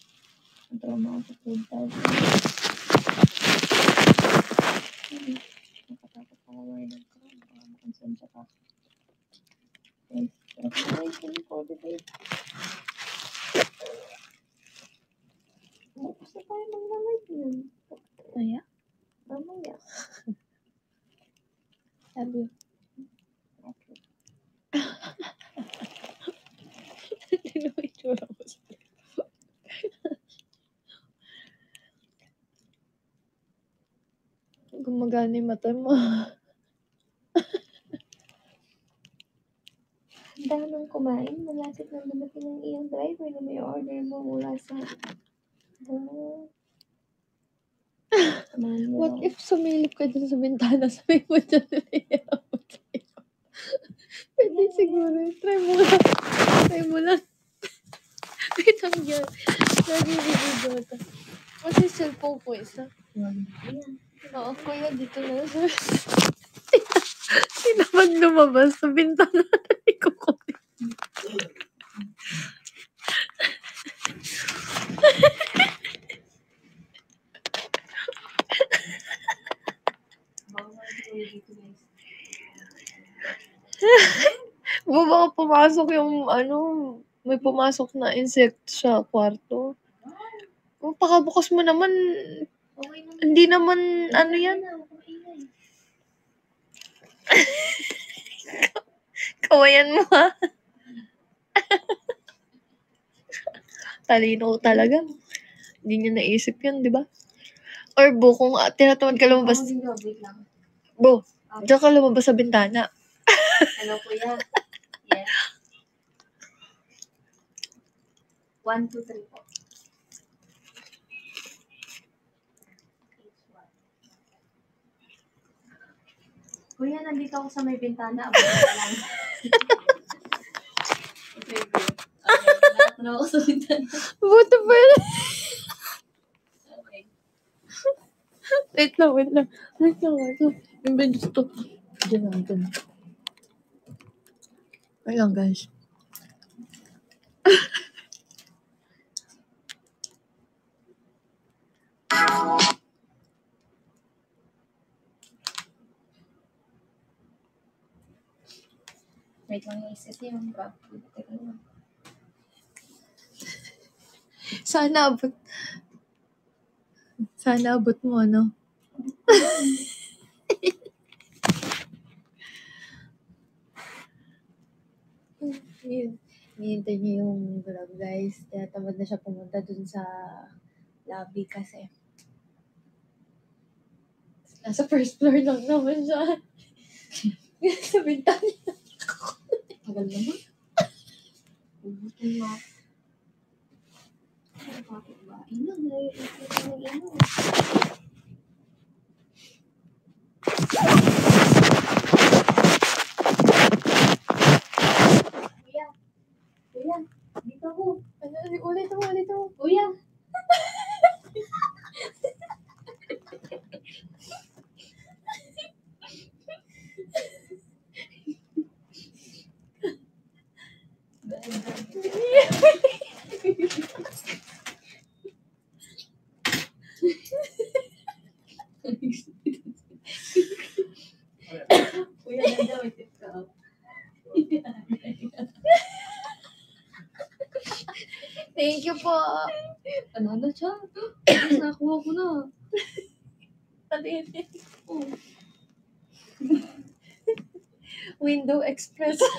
Speaker 1: Ang trauma ako sa 12,000. Hmm. Nakatakot ako ngayon ng crowd. Baka makonsensya ka. Guys, grabe 45. Bukas na tayo mag-live yun.
Speaker 2: Maya?
Speaker 1: Mamaya.
Speaker 2: Love you.
Speaker 1: Okay.
Speaker 2: Ano yung itsura mo sa Gumagana yung mata mo.
Speaker 1: Nang kumain. Malapit na dumating ang iyong driver na may order mo mula sa...
Speaker 2: What if sumilip ka dun sa bintana, sabi mo dyan? Pwede siguro. Try mo lang. Try mo lang. Wait lang yan. Lagi video to. Kasi cellphone ko isa. Oo, kuya, dito na lang. Tinamad lumabas sa bintana na ikukunin. Mo baka pumasok yung ano, may pumasok na insect sa kwarto. Oh, pakabukas mo naman,
Speaker 1: Okay
Speaker 2: hindi naman ano yan. Kawayan mo ha. Talino ko talaga. Hindi niya naisip yun, di ba? Or bo, kung uh, tinatamad ka lumabas,
Speaker 1: lang.
Speaker 2: Bo, diyan ka lumabas sa bintana.
Speaker 1: Hello, kuya. Yes. One, two, three po. Kuya, nandito ako sa may bintana. Ka lang. okay, bro. Okay, na ako sa bintana.
Speaker 2: Buto pa yun.
Speaker 1: Okay.
Speaker 2: Wait lang, wait lang. Wait lang, wait lang. Yung bench to. Diyan lang. Wait lang, guys.
Speaker 1: Wait lang, isis yung grab.
Speaker 2: Sana abot. Sana abot mo, ano? Yun. Hinihintay niya yung grab, guys. Kaya tamad na siya pumunta dun sa lobby kasi nasa first floor lang naman siya. sa bintana.
Speaker 1: Tagal naman. Ubutin mo. Bakit ba? Ina, nag-ino. Kuya. Dito ko.
Speaker 2: Ano, ulit mo, ulit mo.
Speaker 1: Kuya. Kuya, ganda may tip ka.
Speaker 2: Thank you po.
Speaker 1: Panalo siya. Tapos nakuha ko na. Oh.
Speaker 2: Window Express.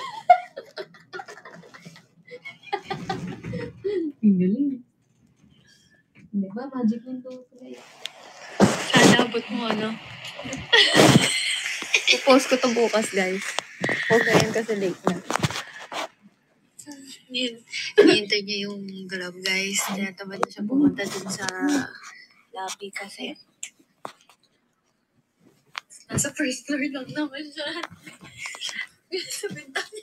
Speaker 1: Ang galing. Hindi ba? Magic window pala eh.
Speaker 2: Sana abot mo, ano? Post ko to bukas, guys. Huwag ngayon kasi late na. Hinihintay niya yung grab, guys. Kaya tamad na siya pumunta dun sa lobby kasi nasa first floor lang naman siya. sa bintana.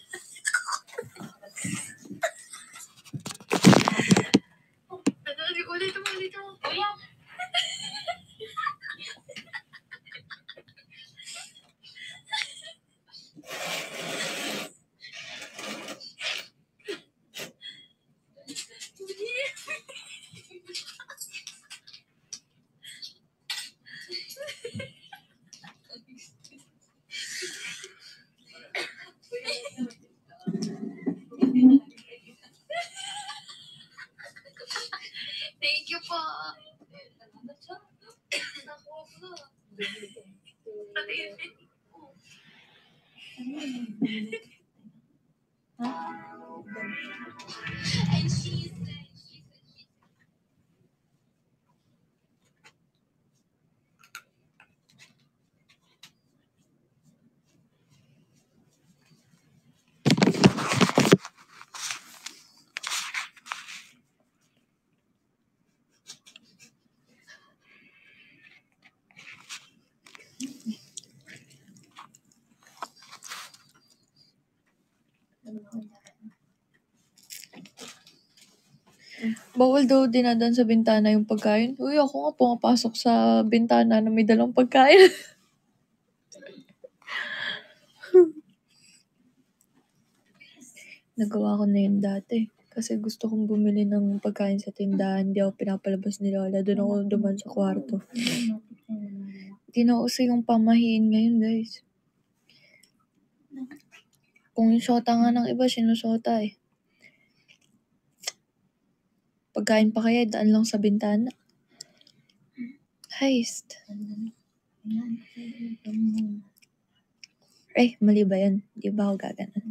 Speaker 2: ano, ulit mo, ulit mo. Kuya. Thank you po.
Speaker 1: Panalo siya.
Speaker 2: Nakuha ko na. Patingin. Bawal daw dinadaan sa bintana yung pagkain. Uy, ako nga pumapasok sa bintana na may dalang pagkain. Nagawa ko na yun dati. Kasi gusto kong bumili ng pagkain sa tindahan. Hindi ako pinapalabas ni Lola. Doon ako duman sa kwarto. Hindi yung pamahiin ngayon, guys. Kung yung shota nga ng iba, sinusota eh. Pagkain pa kaya, daan lang sa bintana. Heist. Eh, mali ba yan? Di ba ako gaganan?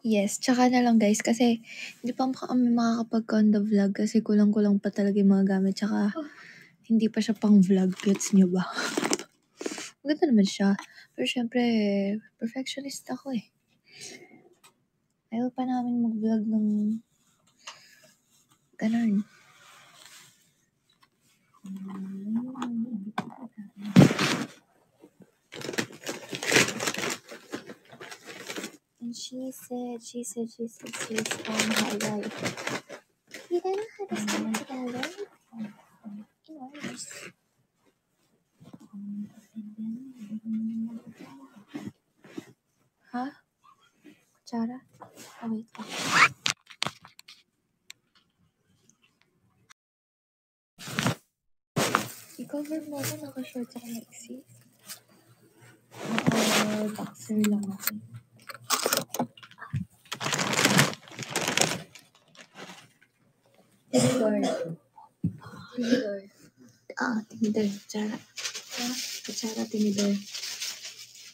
Speaker 2: Yes, tsaka na lang guys kasi hindi pa kami makakapag-conda vlog kasi kulang-kulang pa talaga yung mga gamit tsaka hindi pa siya pang vlog, gets nyo ba? Maganda naman siya. Pero syempre, perfectionist ako eh. Ayaw pa namin mag-vlog ng ganun. And she said, she said, she said, she's on her life. You don't know how to stick together? Yours. Ha? Kutsara? Oh, wait lang. I-cover mo ako, naka-shorts ako na iksi. Naka-boxer lang ako. Tinidor. Tinidor.
Speaker 1: Ah, tinidor. Kutsara. Kutsara, tinidor.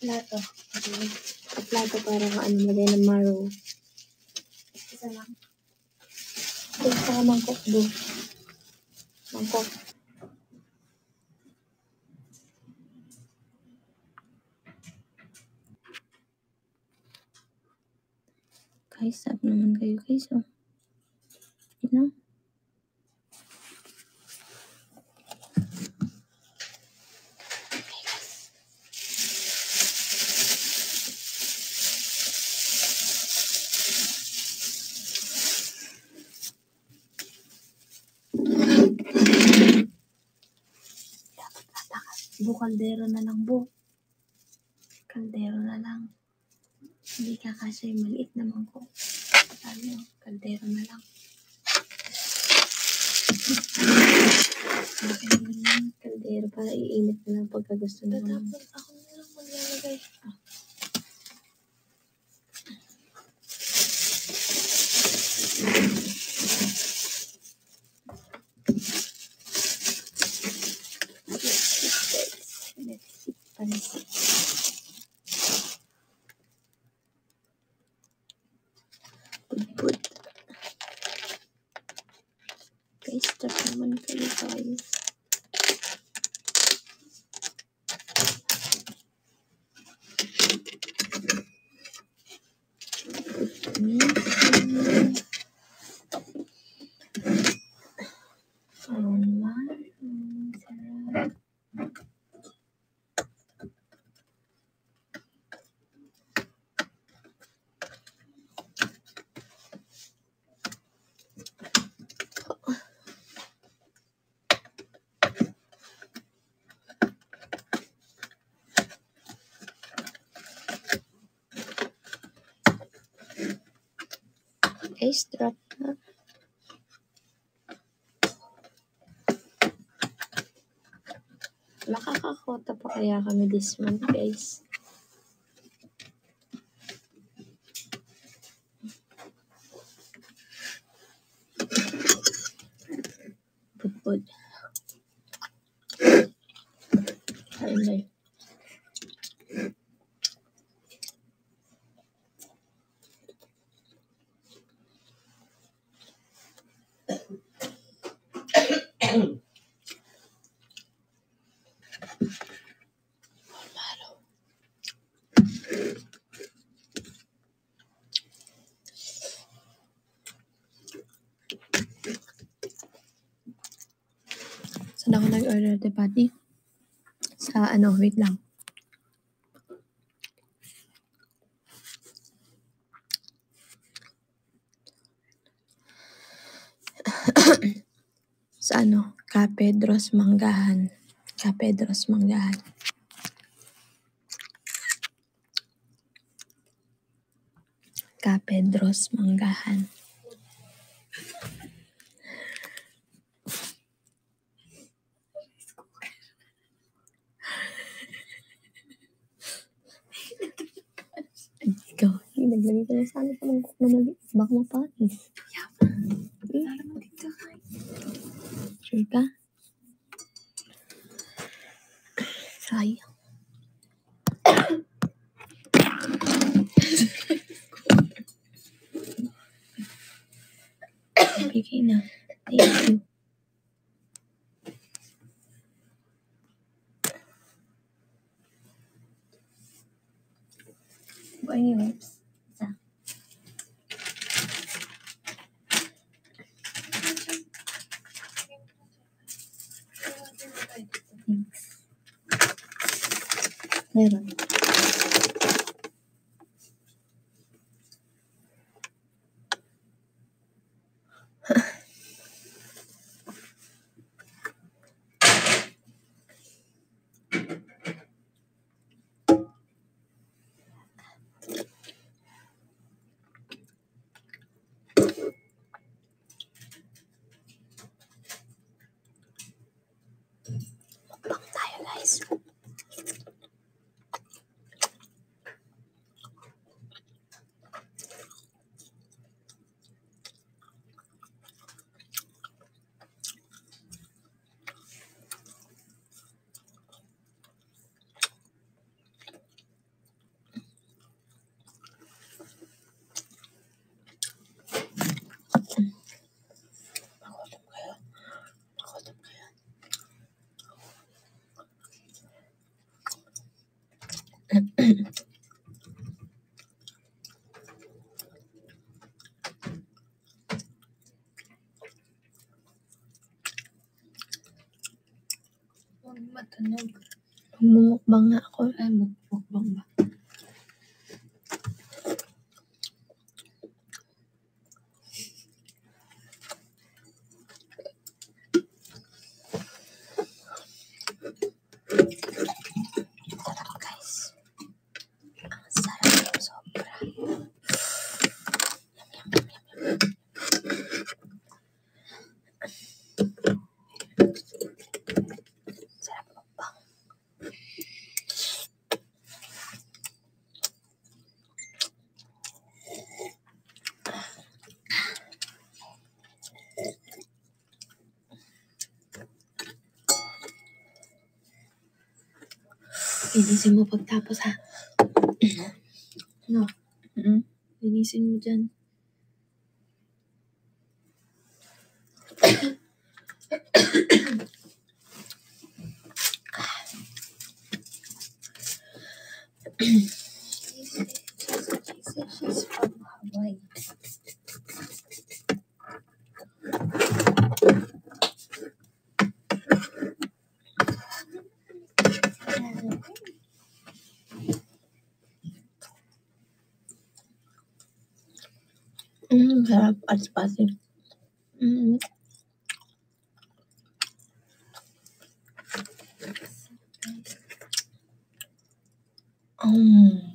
Speaker 2: Plato.
Speaker 1: Okay. At plato para ano lagay ng marrow.
Speaker 2: Isa lang.
Speaker 1: Ito sa mangkok do. Mangkok. Guys, sab naman kayo guys. Oh. You know? Bu, kaldero na lang, bu. Kaldero na lang. Hindi ka kasi maliit naman ko. Ano, kaldero na lang. Kaldero para iinit na lang pagka gusto na lang.
Speaker 2: Tapos ako na lang maglalagay.
Speaker 1: Let's see, pansit. Pudpud. Guys, stop naman kayo guys. Minsan. Oh, man. Sarap. Drop na. Makakakota pa kaya kami this month, guys. Pudpud. Ayun na yun. Saan ako nag-order de patty? Sa ano, wait lang. sa ano, Ka Pedro's Manggahan. Ka Pedro's Manggahan. Ka Pedro's Manggahan. Ay, ikaw. Ay, naglagay ka na sana sa mangkok na mali. Baka mapanis. Eh,
Speaker 5: Sana mo dito.
Speaker 1: sure ka? Sayang. Bigay na. Thank you. Buhay ni Webs. Isa. Thanks. Meron. Mukbang tayo guys.
Speaker 6: Huwag matunog.
Speaker 1: Magmumukbang nga ako.
Speaker 6: Ay, magmukbang ba?
Speaker 2: Guys, ang sarap sobra. Sarap mukbang.
Speaker 1: Linisin mo pagtapos ha.
Speaker 2: No.
Speaker 1: Mm Linisin mo dyan. Mm, sarap at spicy. Mm. Mm.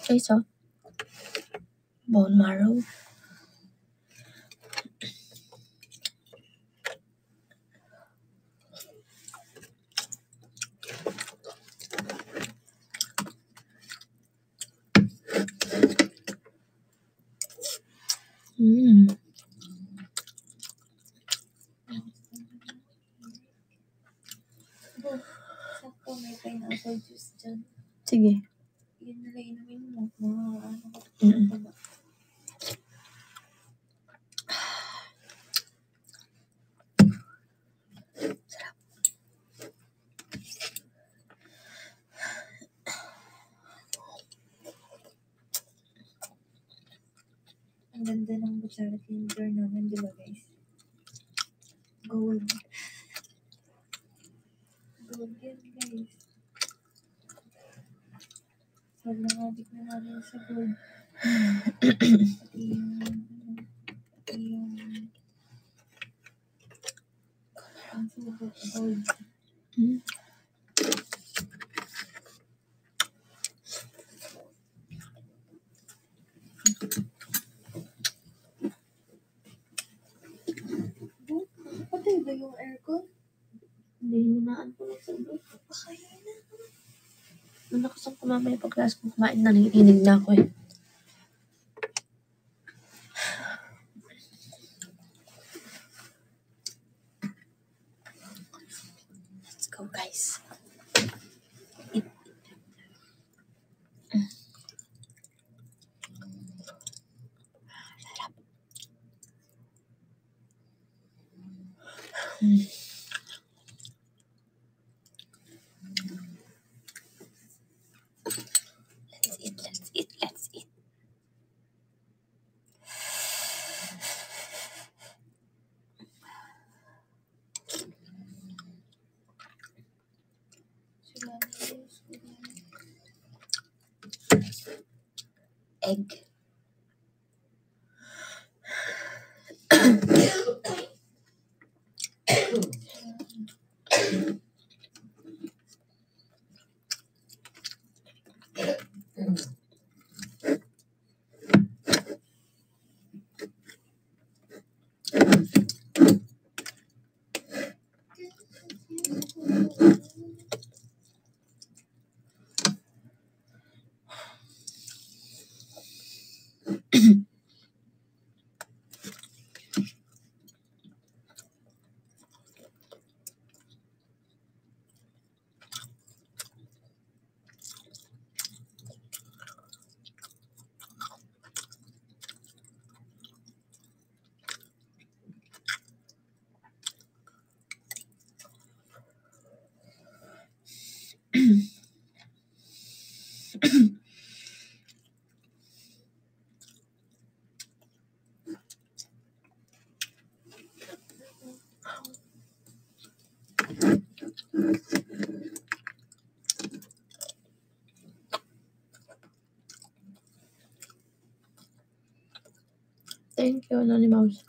Speaker 1: Okay, so bone marrow. Mm.
Speaker 2: Sakto, may pineapple juice dyan.
Speaker 1: Sige.
Speaker 2: Yun na lang inumin mo. Mga ano ka
Speaker 1: Mm.
Speaker 2: taba. Ang ganda ng kutsara cleaner namin, di ba guys? Gold. Gold yan guys. Sobrang adik na namin sa gold. Pati yung, ano, pati yung, ang subo, gold.
Speaker 1: Mm.
Speaker 2: Patay ba yung aircon?
Speaker 1: Hindi, hinaan ko lang sa loob.
Speaker 2: Pakaya na.
Speaker 1: Malakas ang kumamaya pag last kong kumain na nanginig na ako eh. Let's go guys. Eat. Mm. Sarap. Mm. Thank you, Anonymous.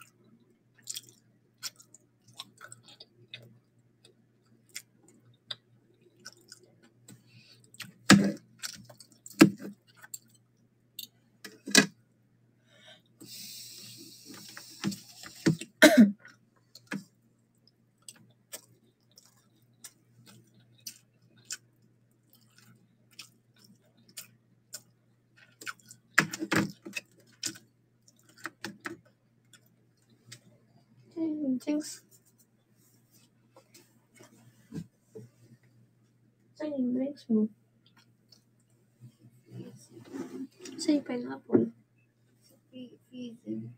Speaker 1: Thanks. Saan mo? Saan yung pineapple?
Speaker 2: Freezer.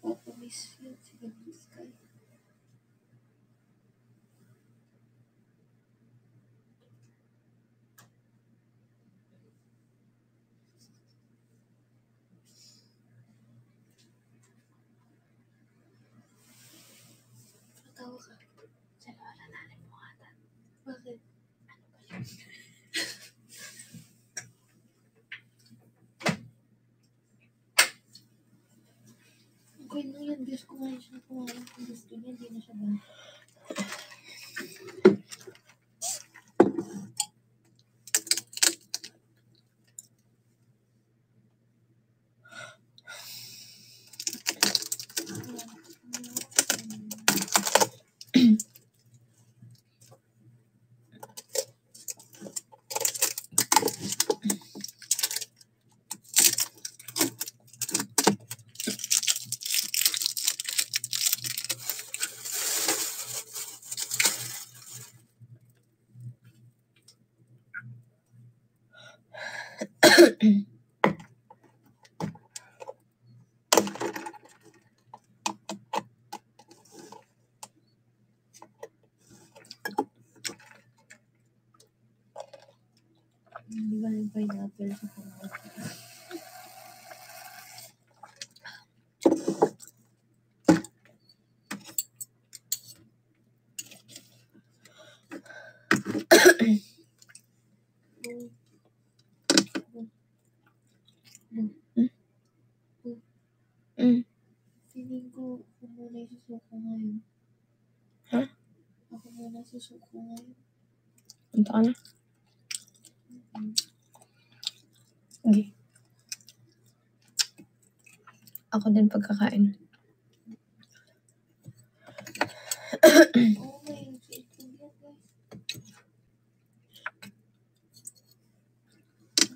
Speaker 2: Papamiss yun si Gabby Sky. Matawa ka.
Speaker 7: Sa lola natin mo ata.
Speaker 2: Bakit? Okay lang yan. Diyos ko ngayon siya kumain. Kung gusto niya, hindi na siya ba? Hindi ba yung pineapple sa kumain?
Speaker 1: Mm.
Speaker 2: Feeling ko, ako muna yung susuko ngayon.
Speaker 1: Ha?
Speaker 2: Ako muna susuko ngayon.
Speaker 1: Punta ka na.
Speaker 2: Mm.
Speaker 1: Sige. Ako din pagkakain.
Speaker 2: Oo, may itlog yan, guys.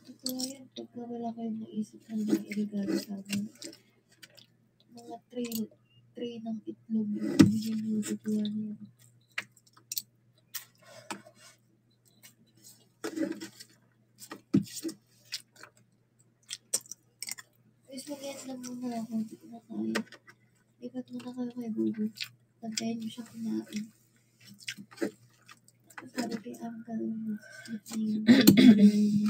Speaker 2: Totoo yan, pagka wala kayong naisip na mga irigalo sa amin. Mga tray, tray ng itlog yun. Hindi nyo totoo yan. Guys, mag-end lang muna ako. Hindi ko na kaya. Lipat muna kayo kay Google. Pantayin mo siya kumain. Sabi kay Uncle, mag-sleep na yun.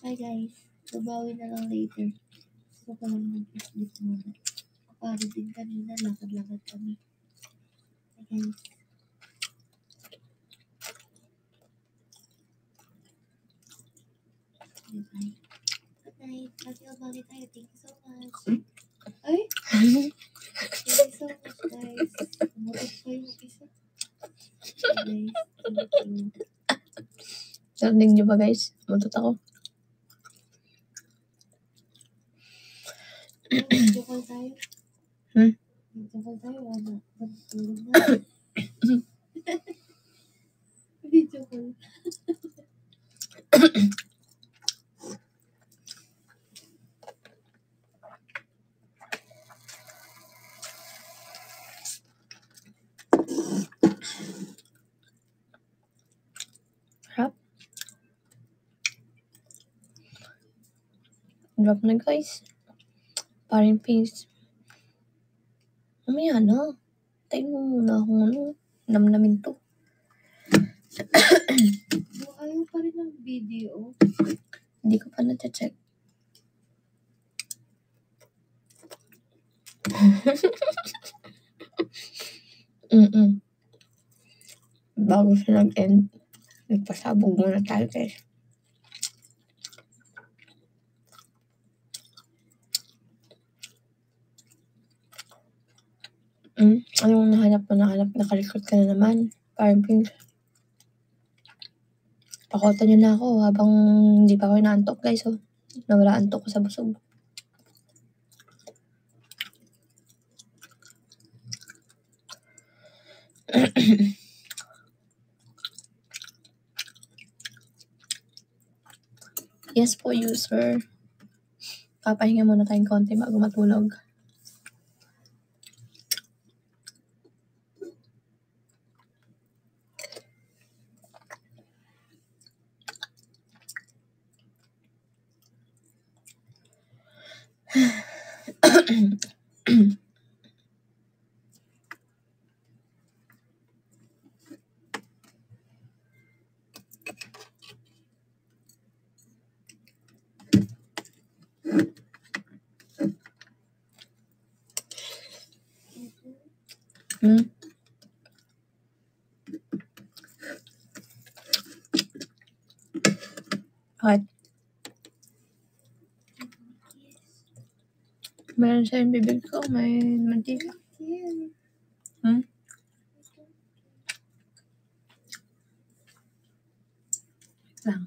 Speaker 2: Hi guys. Babawi na lang later. Gusto ko lang mag-sleep muna. Kapagod din kanina, lakad-lakad kami. Hi guys. Bye-bye. Good night. Love you all. Bali tayo. Thank you so much. Ay! Thank you so much, guys. Umutot pa yung isa. Hey, guys. Thank you.
Speaker 1: Narinig niyo ba guys? Matot ako.
Speaker 2: Sarap na
Speaker 1: guys. Parin paste. Mamaya na. Tayo mo muna akong ano, namnamin to.
Speaker 2: Ayaw ano pa rin ang video.
Speaker 1: Hindi ko pa na-check. Mm-mm. Bago siya nag-end, nagpasabog muna tayo guys. Nakalikot ka na naman. Parang pink. Pakotan niyo na ako habang hindi pa ako inaantok guys oh. Nawala antok ko sa busog. Yes po, user. Papahinga muna tayong konti bago matulog. Hmm? Bakit? Sa yung bibig ko, may mantika. Hmm? Lang.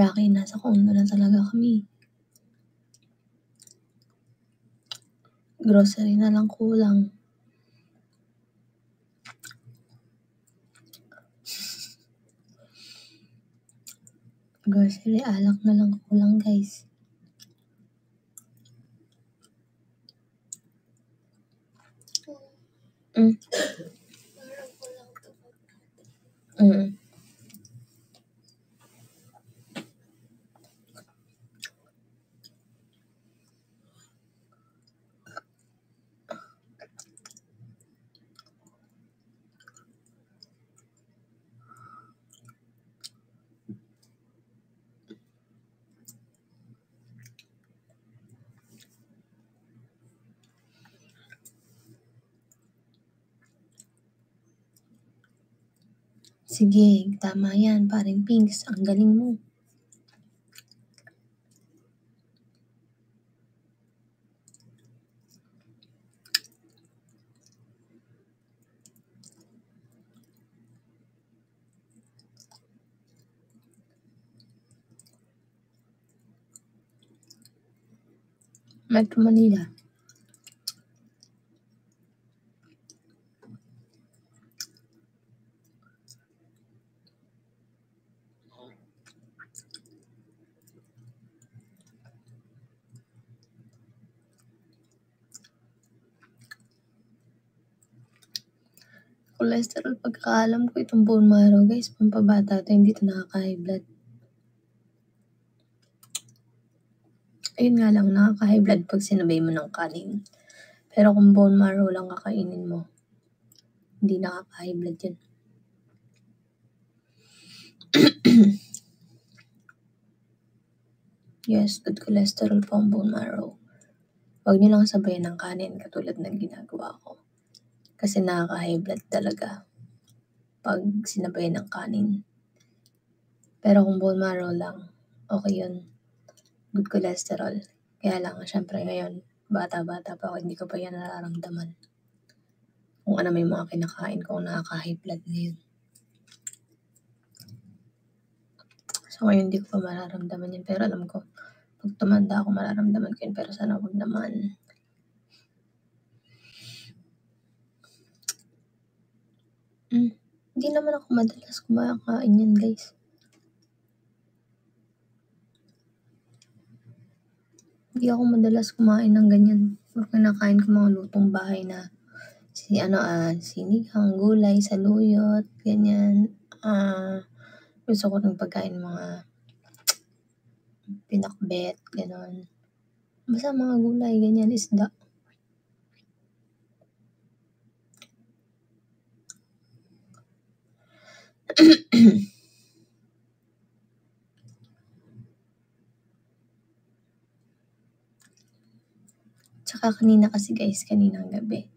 Speaker 1: Rocky, nasa condo na talaga kami. Grocery na lang kulang. Grocery, alak na lang kulang guys.
Speaker 2: To.
Speaker 1: Mm. Sige, tama yan, paring Pinks. Ang galing mo. Metro Manila. Cholesterol, pagkakaalam ko itong bone marrow, guys, pampabata to, hindi to nakaka-high blood. Ayun nga lang, nakaka-high blood pag sinabay mo ng kanin. Pero kung bone marrow lang kakainin mo, hindi nakaka-high blood yun. yes, good cholesterol po ang bone marrow. Huwag niyo lang sabayan ng kanin katulad ng ginagawa ko. Kasi nakaka-high blood talaga pag sinabayan ng kanin. Pero kung bone marrow lang, okay yun. Good cholesterol. Kaya lang, syempre ngayon, bata-bata pa ako, hindi ko pa yan nararamdaman. Kung ano may mga kinakain ko, nakaka-high blood ngayon. So ngayon, hindi ko pa mararamdaman yun. Pero alam ko, pag tumanda ako, mararamdaman ko yun. Pero sana wag naman. Mm. Hindi naman ako madalas kumakain yan, guys. Hindi ako madalas kumain ng ganyan. Puro kinakain ko mga lutong bahay na si ano ah, sinigang, gulay, saluyot, ganyan. Ah, gusto ko ng pagkain mga pinakbet, ganon. Basta mga gulay, ganyan, isda. Tsaka kanina kasi guys, kaninang gabi.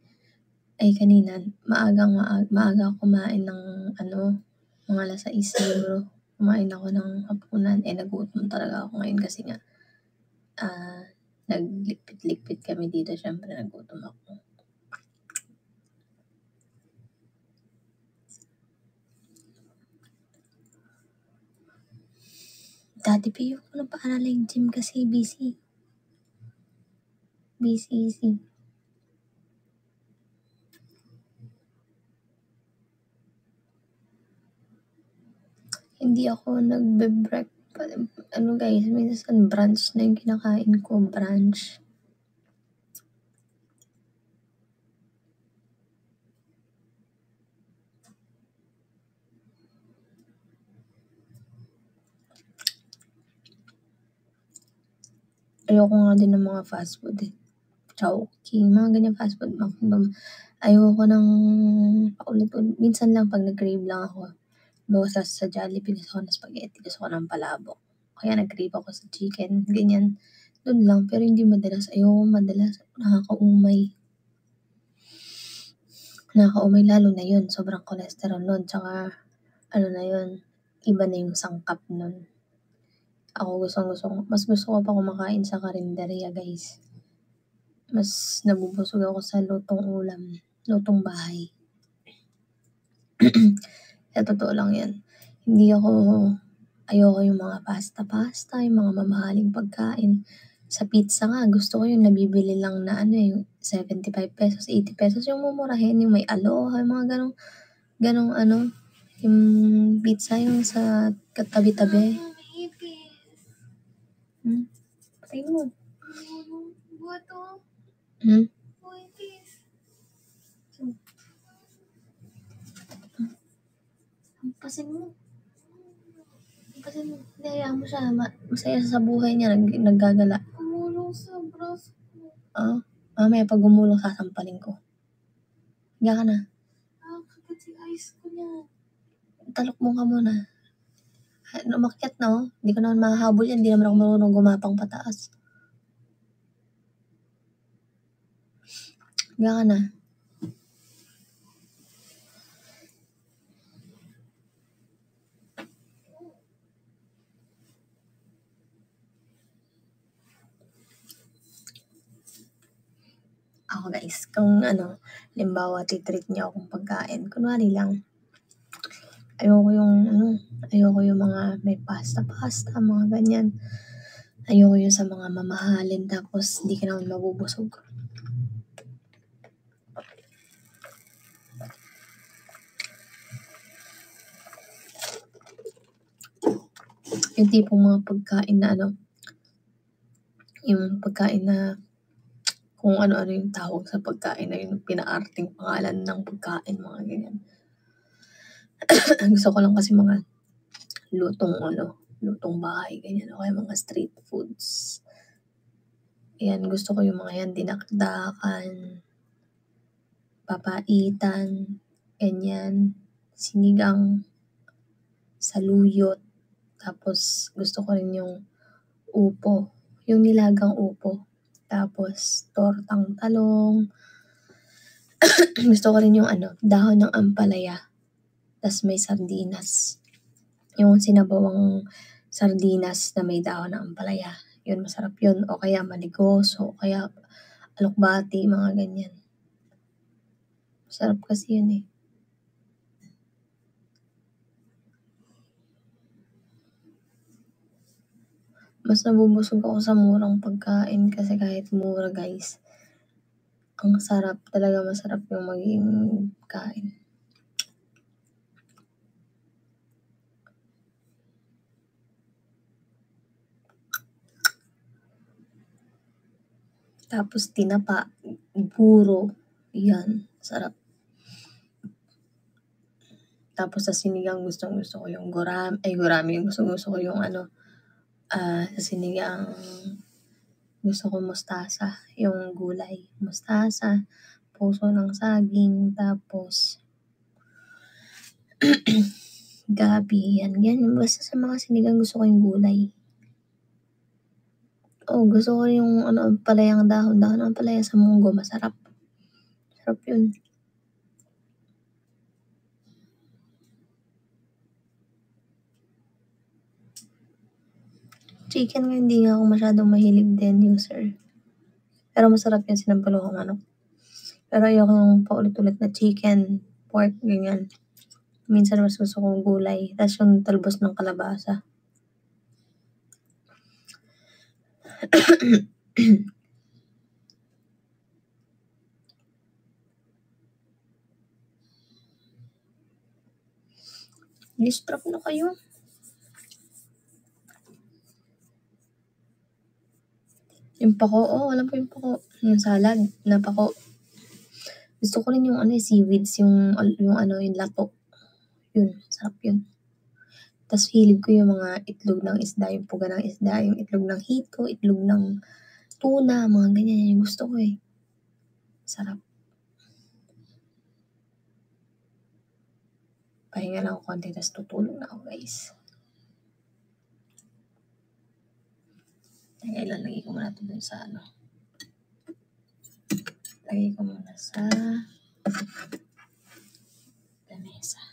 Speaker 1: Ay kanina, maagang maaga, maaga kumain ng ano, mga alas 6 siguro. Kumain ako ng hapunan. Eh, nagutom talaga ako ngayon kasi nga, ah, naglikpit-likpit kami dito. Syempre, nagutom ako. Dati piyo ko na paalala yung gym kasi busy. Busy, busy. Hindi ako nagbe-break. Ano guys, minsan brunch na yung kinakain ko. Brunch. Ayoko nga din ng mga fast food eh. Chowking, mga ganyan fast food. Ayoko ng paulit-ulit. Minsan lang pag nag-crave lang ako. Bawa sa, sa Jollibee, gusto ko ng spaghetti, gusto ko ng palabok. Kaya nag-crave ako sa chicken, ganyan. Doon lang, pero hindi madalas. Ayoko madalas. Nakakaumay. Nakakaumay lalo na yun. Sobrang cholesterol nun. Tsaka, ano na yun, iba na yung sangkap nun. Ako gustong gusto ko, mas gusto ko pa kumakain sa karinderya guys. Mas nabubusog ako sa lutong ulam, lutong bahay. Sa totoo lang yan. Hindi ako, ayoko yung mga pasta-pasta, yung mga mamahaling pagkain. Sa pizza nga, gusto ko yung nabibili lang na ano yung 75 pesos, 80 pesos, yung mumurahin, yung may aloha, yung mga ganong, ganong ano, yung pizza yung sa katabi-tabi. Hmm? Mo.
Speaker 3: Buto.
Speaker 1: Hmm?
Speaker 3: Buitis.
Speaker 1: Hampasin mo. Hampasin mo. Hindi, hayaan mo siya. Ma- masaya sa buhay niya. Nag- naggagala.
Speaker 3: Kumulong sa braso ko.
Speaker 1: Ah, mamaya pag gumulong, sasampalin ko. Higa ka na.
Speaker 3: Ah, kagat si ice ko niya.
Speaker 1: Talok mo ka muna. Ano, umakyat na oh. Hindi ko naman mahahabol yan. Hindi naman ako marunong gumapang pataas. Higa ka na. Ako guys, kung ano, limbawa titreat niyo akong pagkain, kunwari lang, ayoko yung ano, ayoko yung mga may pasta-pasta, mga ganyan. Ayoko yung sa mga mamahalin tapos hindi ka naman mabubusog. Yung tipong mga pagkain na ano, yung pagkain na kung ano-ano yung tawag sa pagkain na yung pinaarting pangalan ng pagkain, mga ganyan. Gusto ko lang kasi mga lutong ano, lutong bahay, ganyan. O kaya mga street foods. Yan, gusto ko yung mga yan, dinakdakan, papaitan, ganyan, sinigang, saluyot. Tapos, gusto ko rin yung upo. Yung nilagang upo. Tapos, tortang talong. gusto ko rin yung ano, dahon ng ampalaya. Tapos may sardinas. Yung sinabawang sardinas na may dahon ng ampalaya. Yun, masarap yun. O kaya maligos. O kaya alokbati, mga ganyan. Masarap kasi yun eh. Mas nabubusog ako sa murang pagkain kasi kahit mura guys, ang sarap talaga masarap yung maging kain. Tapos tinapa, puro, yan, sarap. Tapos sa sinigang gustong gusto ko yung gurami, ay gurami, gusto gusto ko yung ano, ah, sa sinigang gusto ko mustasa, yung gulay, mustasa, puso ng saging, tapos gabi, yan, yan. Basta sa mga sinigang gusto ko yung gulay. Oh, gusto ko yung ano, palayang dahon, dahon ng palaya sa munggo, masarap. Sarap yun. Chicken nga hindi nga ako masyadong mahilig din user. Pero masarap yung sinampalukang manok. Pero ayoko yung paulit-ulit na chicken, pork, ganyan. Minsan mas gusto kong gulay. Tapos yung talbos ng kalabasa. Distrap na kayo. Yung pako, oh, alam ko yung pako. Yung salad, na pako. Gusto ko rin yung ano, eh, seaweeds, yung, yung ano, yung lato. Yun, sarap yun. Tapos hilig ko yung mga itlog ng isda, yung puga ng isda, yung itlog ng hito, itlog ng tuna, mga ganyan. Yung gusto ko eh. Sarap. Pahinga lang ako konti, tapos tutulog na ako guys. Teka, ilalagay ko muna ito dun sa ano. Lagay ko muna sa lamesa.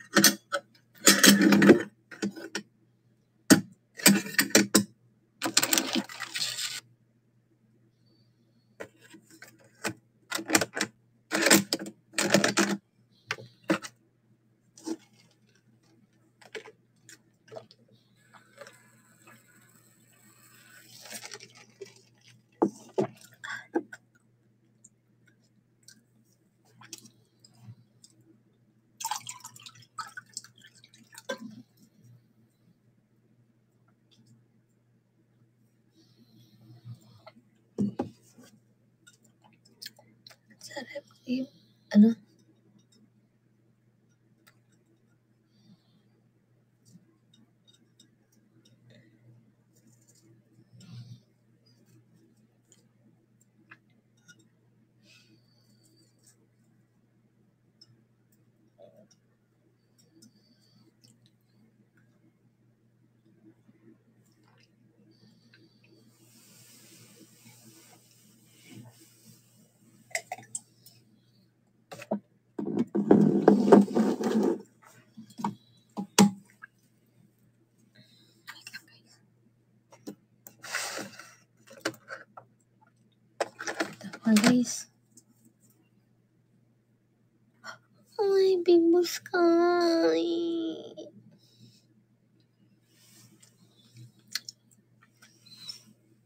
Speaker 1: Ay, big blue sky.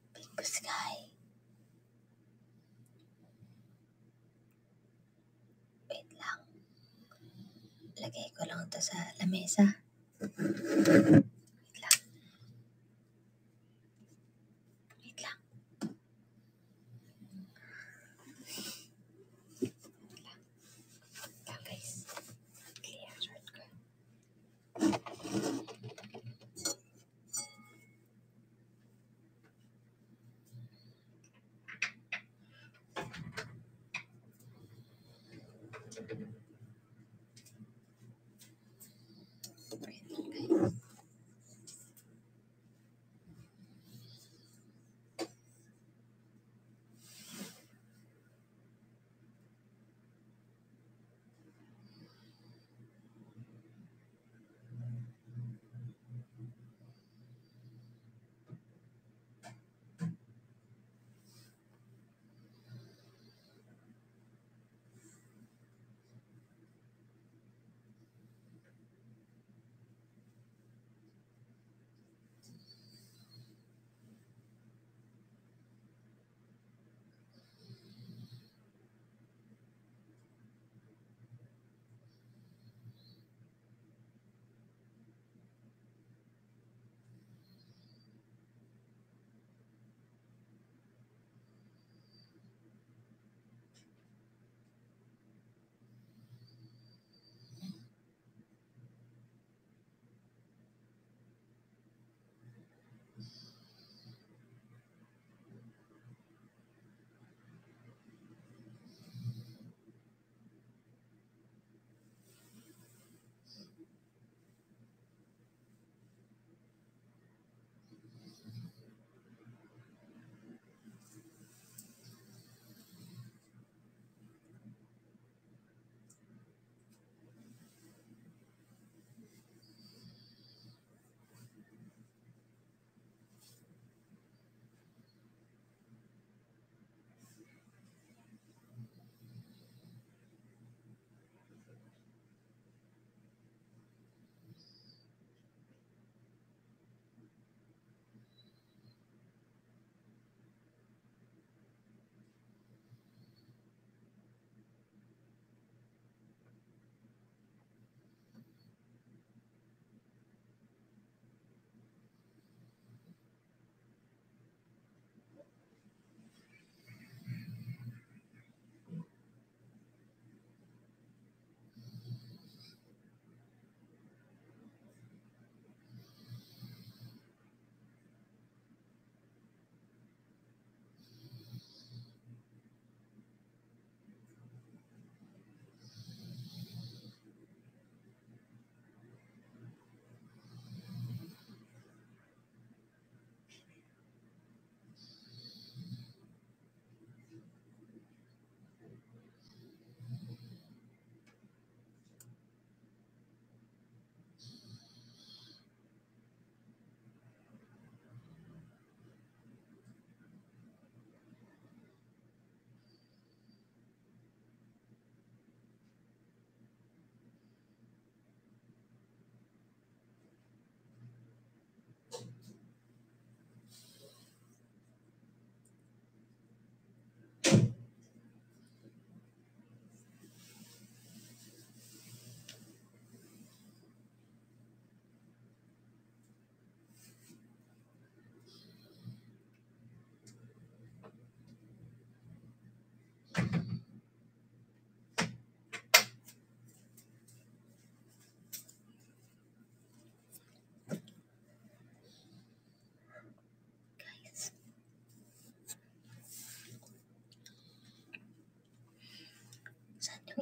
Speaker 1: Big sky. Wait lang. Lagay ko lang ito sa lamesa.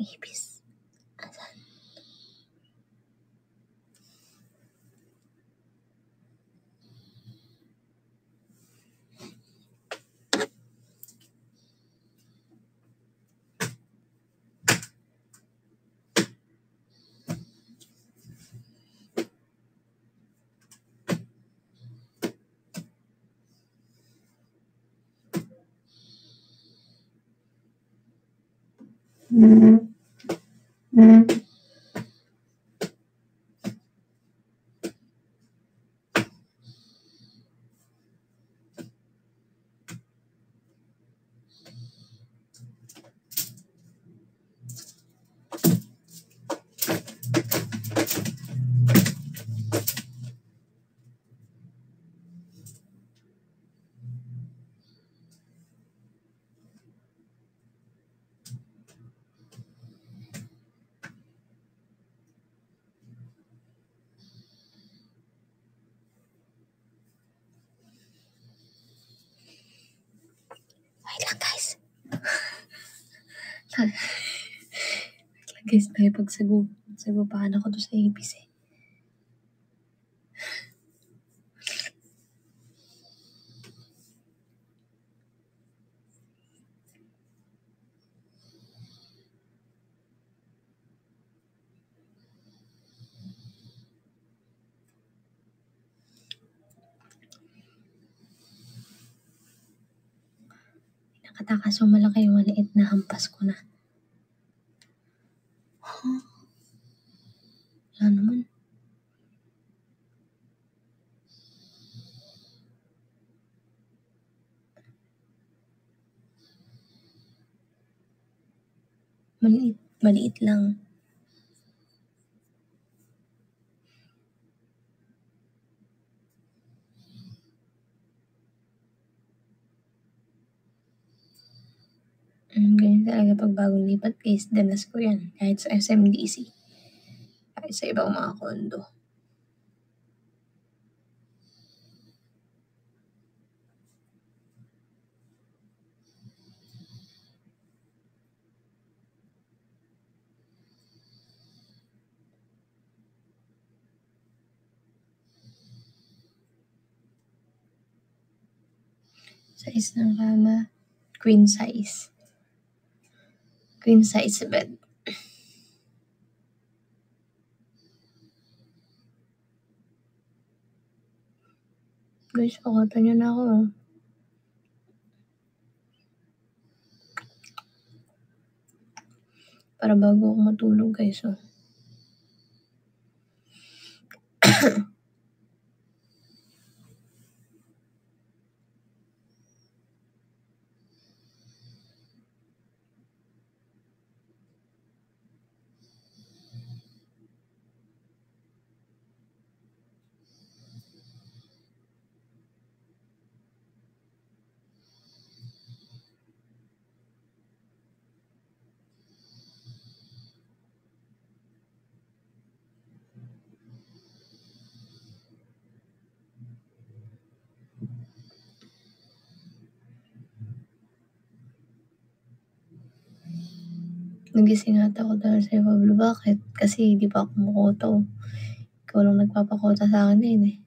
Speaker 1: Ang ipis. Asan? Wait lang guys. Wait guys, nakipagsagu sagupahan ako doon sa ipis eh. Nakatakas yung malaki yung maliit na hampas ko na. Huh? Wala naman. Maliit, maliit lang. Mm, ganyan talaga pag bagong lipat guys, danas ko yan. Kahit sa SMDC. Kahit sa ibang mga kondo. Size ng kama, queen size. Queen size bed. Guys, pakata niyo na ako. oh. Para bago ako matulog guys. Oh. Nagising ata ako dahil sa'yo, Pablo. Bakit? Kasi hindi pa ako kumukuto. Ikaw lang nagpapakuta sa akin din eh.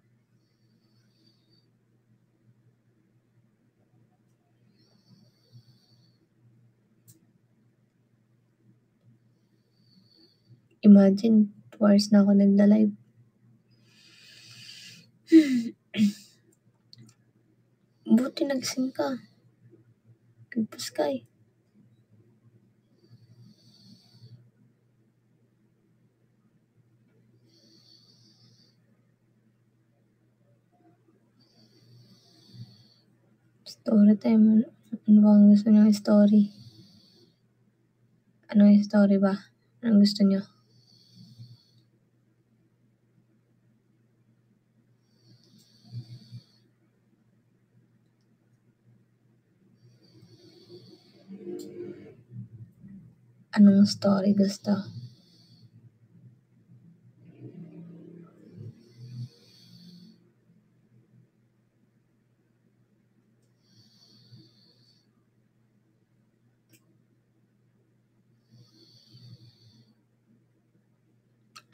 Speaker 1: Imagine, hours na ako nagla-live. Buti nagising ka. Good ka eh. Story time. Ano ba gusto niyo story? Ano yung story ba? Anong gusto niyo? Anong story gusto?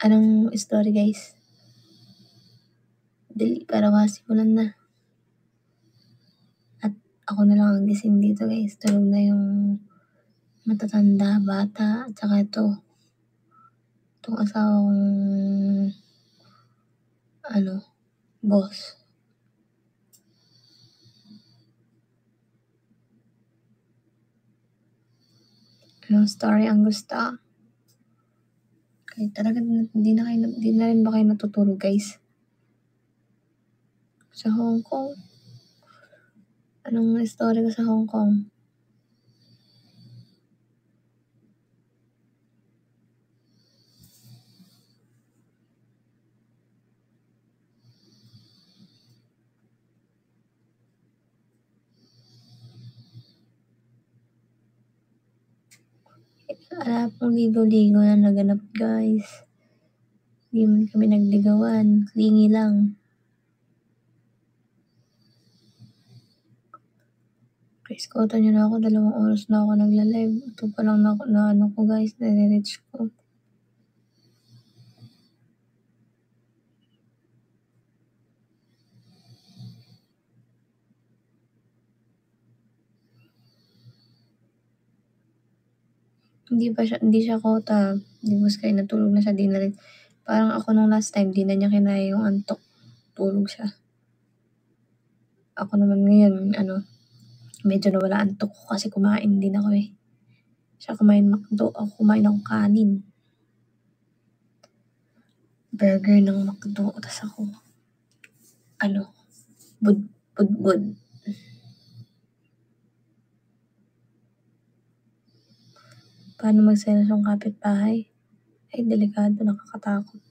Speaker 1: Anong story guys? Dali, para masimulan na. At ako na lang ang gising dito guys. Tulog na yung matatanda, bata, at saka ito. Itong asawa kong ano, boss. Anong story ang gusto? Kaya talaga hindi na kayo, hindi na rin ba kayo natutulog guys? Sa Hong Kong? Anong story ko sa Hong Kong? Wala pong ligo-ligo na naganap guys. Hindi man kami nagligawan. Clingy lang. Guys, kota nyo na ako. Dalawang oras na ako nagla-live. Ito pa lang na, na ano ko guys. Nare-reach ko. Hindi pa siya, hindi siya kota. Hindi mas kayo natulog na siya. Di na rin. Parang ako nung last time, di na niya kinaya yung antok. Tulog siya. Ako naman ngayon, ano, medyo nawala antok ko kasi kumain din ako eh. Siya kumain McDo, ako kumain ng kanin. Burger ng McDo, tas ako, ano, bud, bud, bud. Paano magselos yung kapitbahay? Ay, delikado, nakakatakot.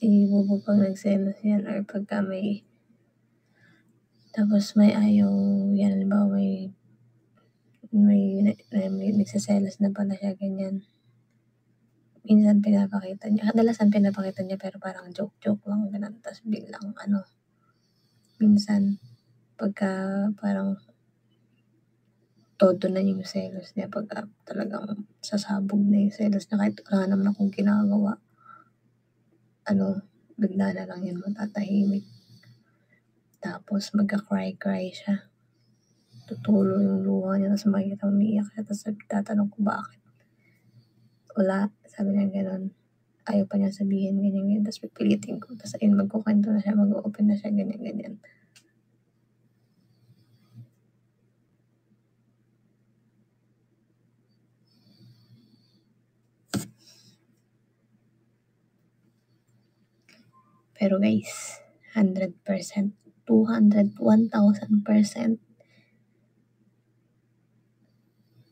Speaker 1: Hindi po pag nagselos yan or pagka may tapos may ayaw yan, halimbawa may may, may, may nagsaselos na pala siya, ganyan. Minsan pinapakita niya, kadalasan pinapakita niya pero parang joke-joke lang, ganun. Tapos biglang ano, minsan pagka parang todo na yung selos niya pagka talagang sasabog na yung selos niya kahit wala naman akong ginagawa ano, bigla na lang yun matatahimik. Tapos magka-cry-cry siya. Tutulo yung luha niya, tapos makikita umiiyak siya, tapos tatanong ko bakit. Wala, sabi niya gano'n. Ayaw pa niya sabihin, ganyan, ganyan. Tapos pipilitin ko. Tapos ayun, magkukwento na siya, mag-open na siya, ganyan, ganyan. Pero guys, 100%, 200, 1,000%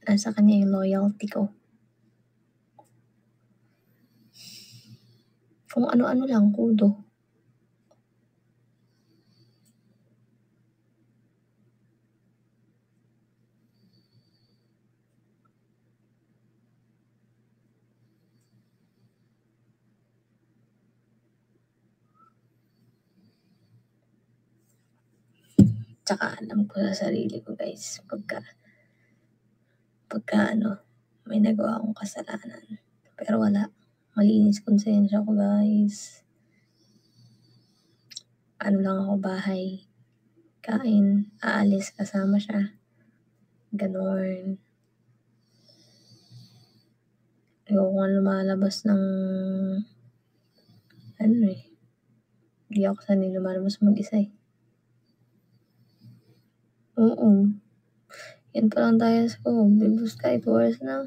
Speaker 1: nasa kanya yung loyalty ko. Kung ano-ano lang, kudo. Tsaka alam ko sa sarili ko guys, pagka, pagka ano, may nagawa akong kasalanan. Pero wala. Malinis konsensya ko guys. Ano lang ako bahay. Kain, aalis, kasama siya. Ganon. Ayoko nga lumalabas ng ano eh. Hindi ako sanay lumalabas mag-isa eh. Oo. Yan pa lang tayo sa ko. Blue sky, oras na.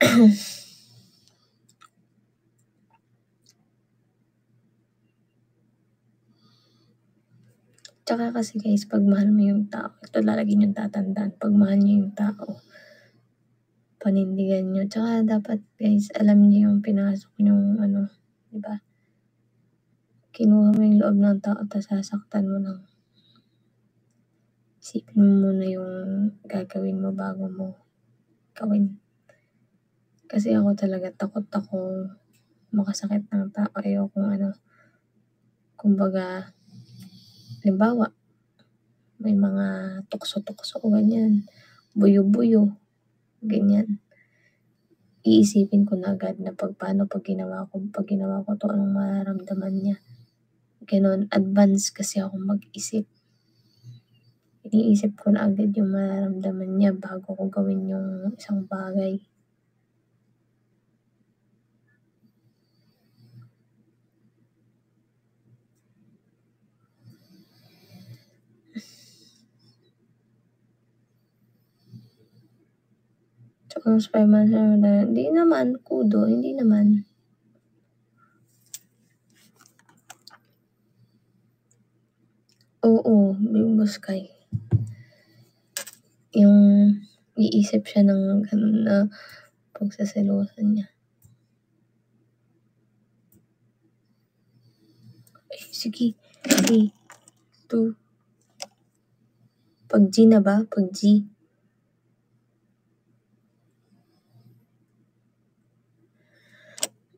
Speaker 1: Tsaka kasi guys, pag mahal mo yung tao, ito lalagi yung tatandaan. Pag mahal niyo yung tao, panindigan nyo. Tsaka dapat guys, alam niyo yung pinasok yung ano, di ba? Kinuha mo yung loob ng tao, tapos sasaktan mo lang. Isipin mo muna yung gagawin mo bago mo gawin. Kasi ako talaga takot ako makasakit ng tao. Ayokong ano, kumbaga, halimbawa, may mga tukso-tukso, ganyan, buyo-buyo, ganyan. Iisipin ko na agad na pag paano pag ginawa ko, pag ginawa ko to, anong mararamdaman niya. Ganon, advance kasi ako mag-isip. Iniisip ko na agad yung mararamdaman niya bago ko gawin yung isang bagay. Mas 5 months na, hindi naman, kudo, hindi naman. Oo, Big Boss Kai. Yung iisip siya ng ganun na pagsaselosan niya. Ay, sige. 3, 2. Pag G na ba? Pag G.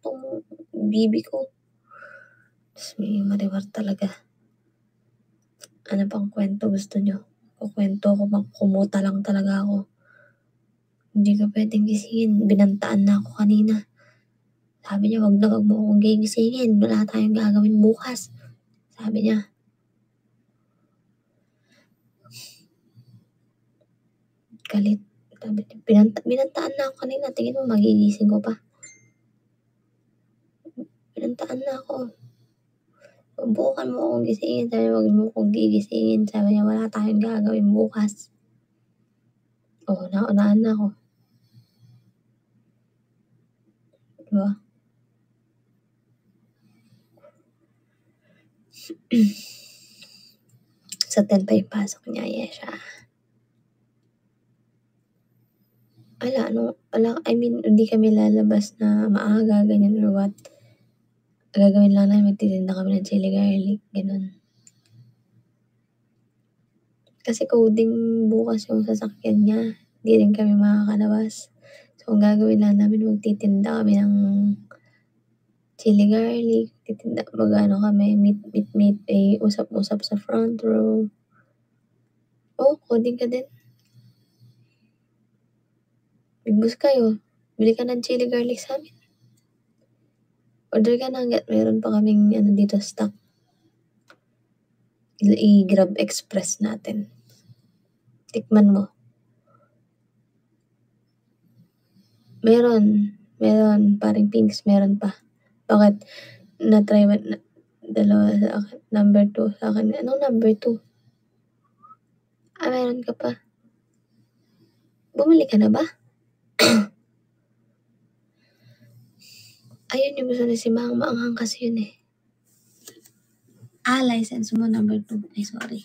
Speaker 1: tong bibi ko. Tapos may mariwar talaga. Ano pang kwento gusto nyo? Kukwento ko bang kumuta lang talaga ako. Hindi ka pwedeng gisingin. Binantaan na ako kanina. Sabi niya, wag na wag mo akong gigisingin. Wala tayong gagawin bukas. Sabi niya. Galit. Binanta, binantaan na ako kanina. Tingin mo, magigising ko pa. Binantaan na ako. Bukan mo akong gisingin. Sabi niya, wag mo akong gigisingin. Sabi niya, wala tayong gagawin bukas. Oo, oh, naunaan na ako. Diba? Sa 10 pa yung pasok niya, Yesha. Wala, no, wala, I mean, hindi kami lalabas na maaga, ganyan or what. Gagawin lang namin, magtitinda kami ng chili garlic, ganun. Kasi coding bukas yung sasakyan niya. Hindi rin kami makakalabas. So, ang gagawin lang namin, magtitinda kami ng chili garlic, titinda, mag-ano kami, meet, meet, meet, eh, usap-usap sa front row. Oh, coding ka din. Bigbus kayo. Bili ka ng chili garlic sa amin. Order ka na hanggat meron pa kaming ano dito stock. I-grab express natin. Tikman mo. Meron. Meron. Paring pinks. Meron pa. Bakit? Na-try mo. Na, dalawa sa akin. Number two sa akin. Anong number two? Ah, meron ka pa. Bumili ka na ba? Ayun yung gusto ni si Mang. Maanghang kasi yun eh. Ah, license mo number 2. Ay, sorry.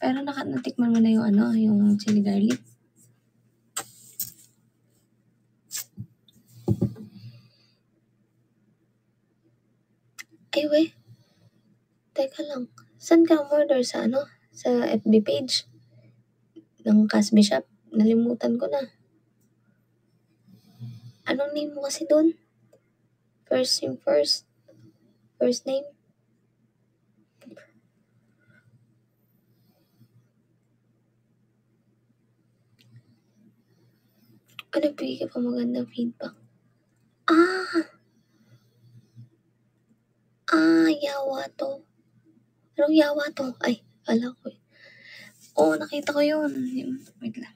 Speaker 1: Pero naka, natikman mo na yung ano, yung chili garlic. Ay, we. Teka lang. Saan ka order sa ano? Sa FB page? Ng Casby Shop? Nalimutan ko na. Anong name mo kasi doon? First name first. First name? Ano, bigay ka pa magandang feedback? Ah! Ah, yawa to. Anong yawa to? Ay, ala ko. eh. Oo, nakita ko yun. Wait lang.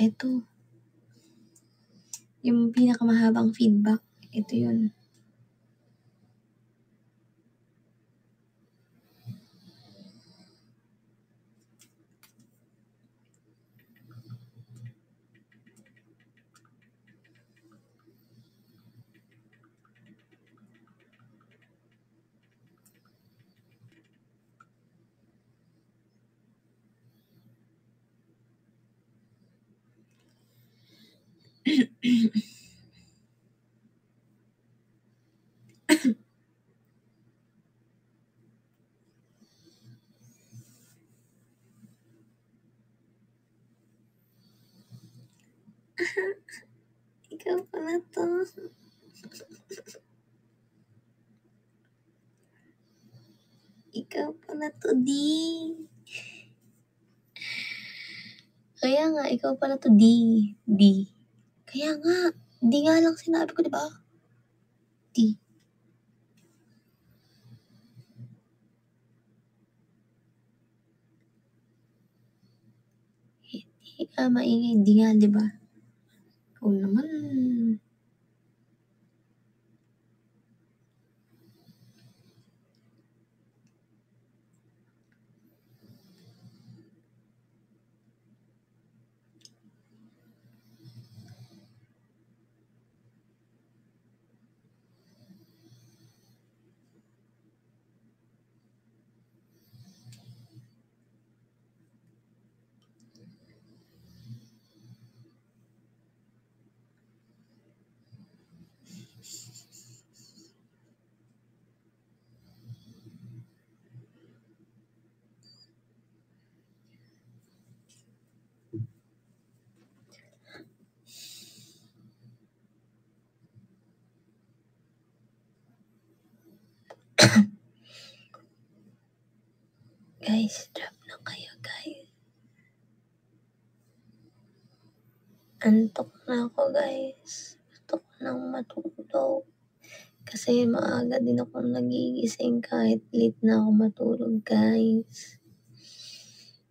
Speaker 1: Ito. Yung pinakamahabang feedback. Ito yun. Ikaw pala Ikaw pala to, di. Kaya nga, ikaw pala to, di. Di. Kaya nga, di nga lang sinabi ko, di ba? Di. Hindi ka maingay, di nga, di ba? Ikaw naman. Guys, drop na kayo, guys. Antok na ako, guys. Gusto ko nang matulog. Kasi maaga din ako nagigising kahit late na ako matulog, guys.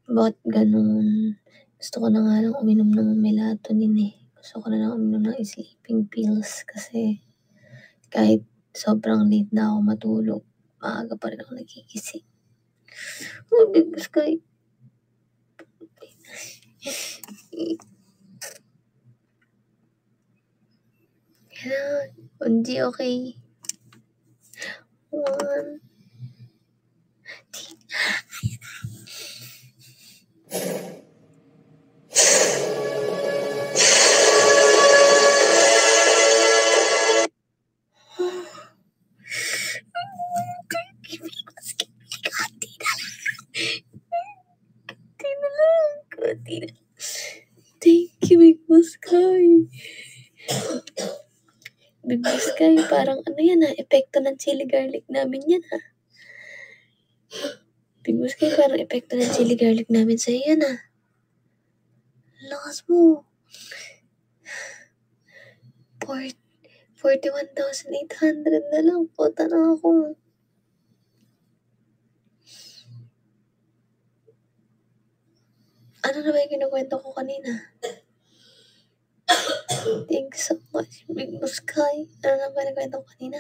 Speaker 1: Bakit ganun? Gusto ko na nga lang uminom ng melatonin eh. Gusto ko na lang uminom ng sleeping pills kasi kahit sobrang late na ako matulog, maaga pa rin ako nagigising. Oh, big sky. Kailangan. Hindi okay. One. Kunti Thank you, Big Boss Sky. Big Boss Sky, parang ano yan ha, epekto ng chili garlic namin yan ha. Big Boss Sky, parang epekto ng chili garlic namin sa yan ha. Lakas mo. Four- 41,800 na lang. Puta na ako. Ano na ba yung kinukwento ko kanina? Thank you so much, Big Sky. Ano na ba yung kwento ko kanina?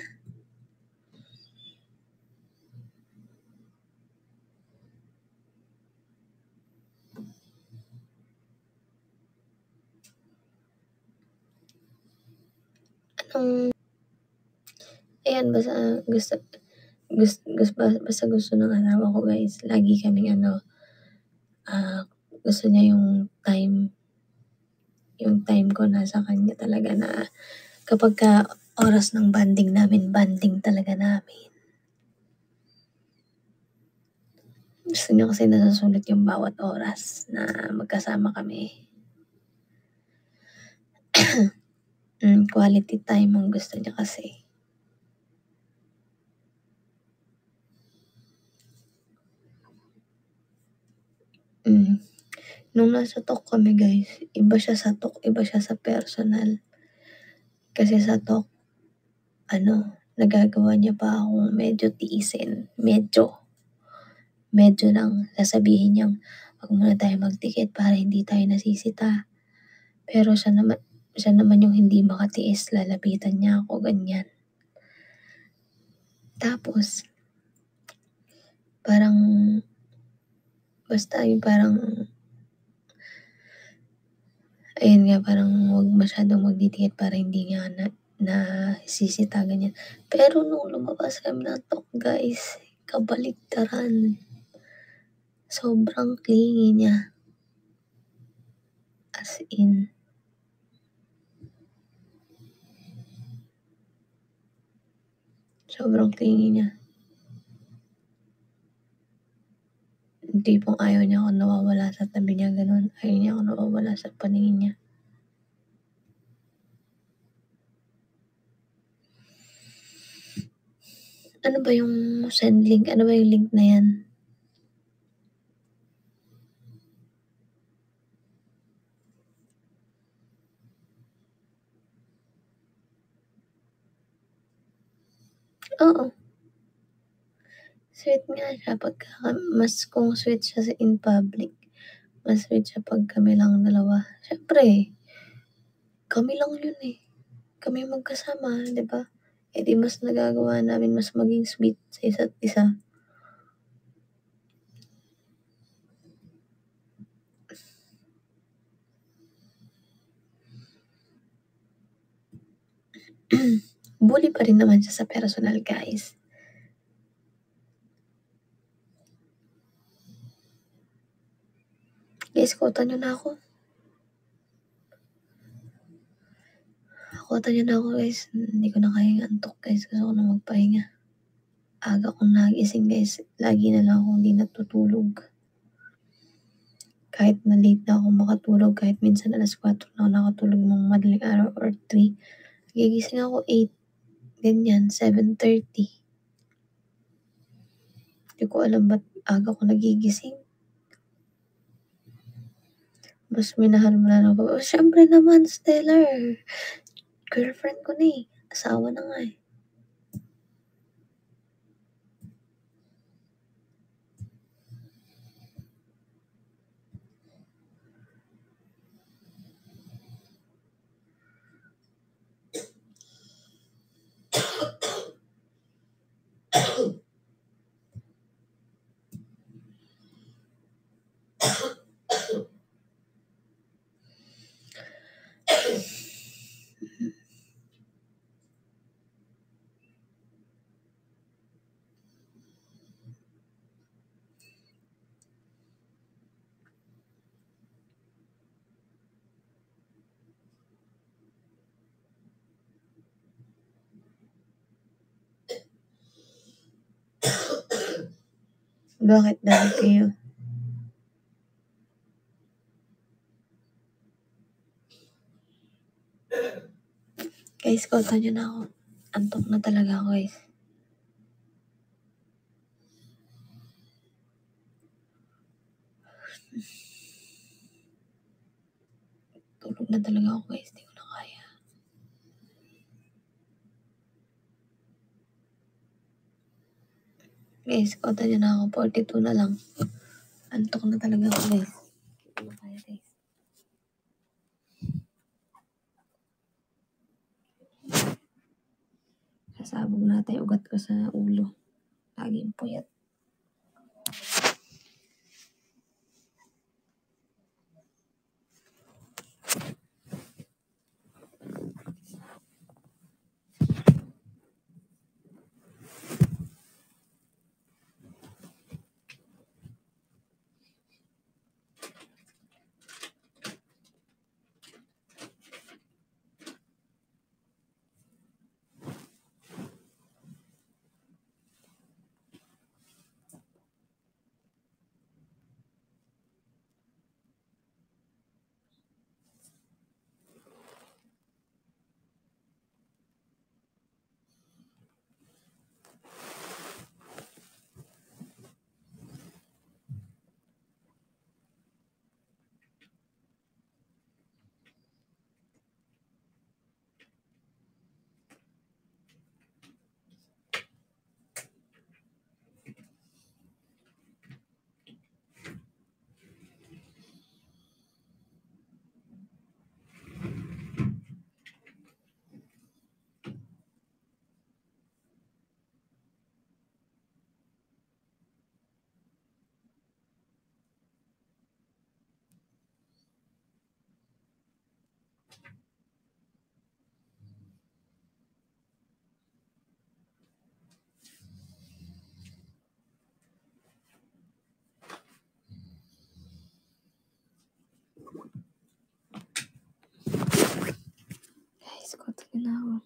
Speaker 1: Anong... Ayan, basta gusto... Gusto, gusto, basta gusto ng asawa ko guys. Lagi kaming ano... ah gusto niya yung time yung time ko nasa kanya talaga na kapag ka oras ng banding namin, banding talaga namin. Gusto niya kasi nasasulit yung bawat oras na magkasama kami. mm, quality time ang gusto niya kasi. Mm. Nung nasa talk kami guys, iba siya sa talk, iba siya sa personal. Kasi sa talk, ano, nagagawa niya pa akong medyo tiisin. Medyo. Medyo lang. Sasabihin niyang, wag muna tayo magtikit para hindi tayo nasisita. Pero siya naman, siya naman yung hindi makatiis. Lalapitan niya ako, ganyan. Tapos, parang, basta yung parang, ayun nga, parang wag masyadong magdidikit para hindi nga na, na sisita, ganyan. Pero nung lumabas kami ng talk, guys, kabaliktaran. Sobrang clingy niya. As in. Sobrang clingy niya. Yung tipong ayaw niya ako nawawala sa tabi niya, ganun. Ayaw niya ako nawawala sa paningin niya. Ano ba yung send link? Ano ba yung link na yan? Oo. Sweet nga siya pagka, mas kung sweet siya sa in public, mas sweet siya pag kami lang dalawa. Siyempre, kami lang yun eh. Kami magkasama, di ba? Eh di mas nagagawa namin mas maging sweet sa isa't isa. Bully pa rin naman siya sa personal, guys. Guys, kota nyo na ako. Kota nyo na ako, guys. Hindi ko na kaya antok, guys. Gusto ko na magpahinga. Aga kong nagising, guys. Lagi na lang akong hindi natutulog. Kahit na late na ako makatulog, kahit minsan alas 4 na ako nakatulog ng madaling araw or 3, gigising ako 8, ganyan, 7.30. Hindi ko alam ba't aga ko nagigising. Mas minahal mo na ako. Syempre naman, Stellar. Girlfriend ko na eh. Asawa na nga eh. Bakit dahil kayo? Guys, kota nyo na ako. Antok na talaga ako, guys. Tulog na talaga ako, guys. Di ko na kaya. Guys, kota nyo na ako. 42 na lang. Antok na talaga ako, guys. Na kaya, guys. Sasabog natin yung ugat ko sa ulo. Laging puyat. Ako.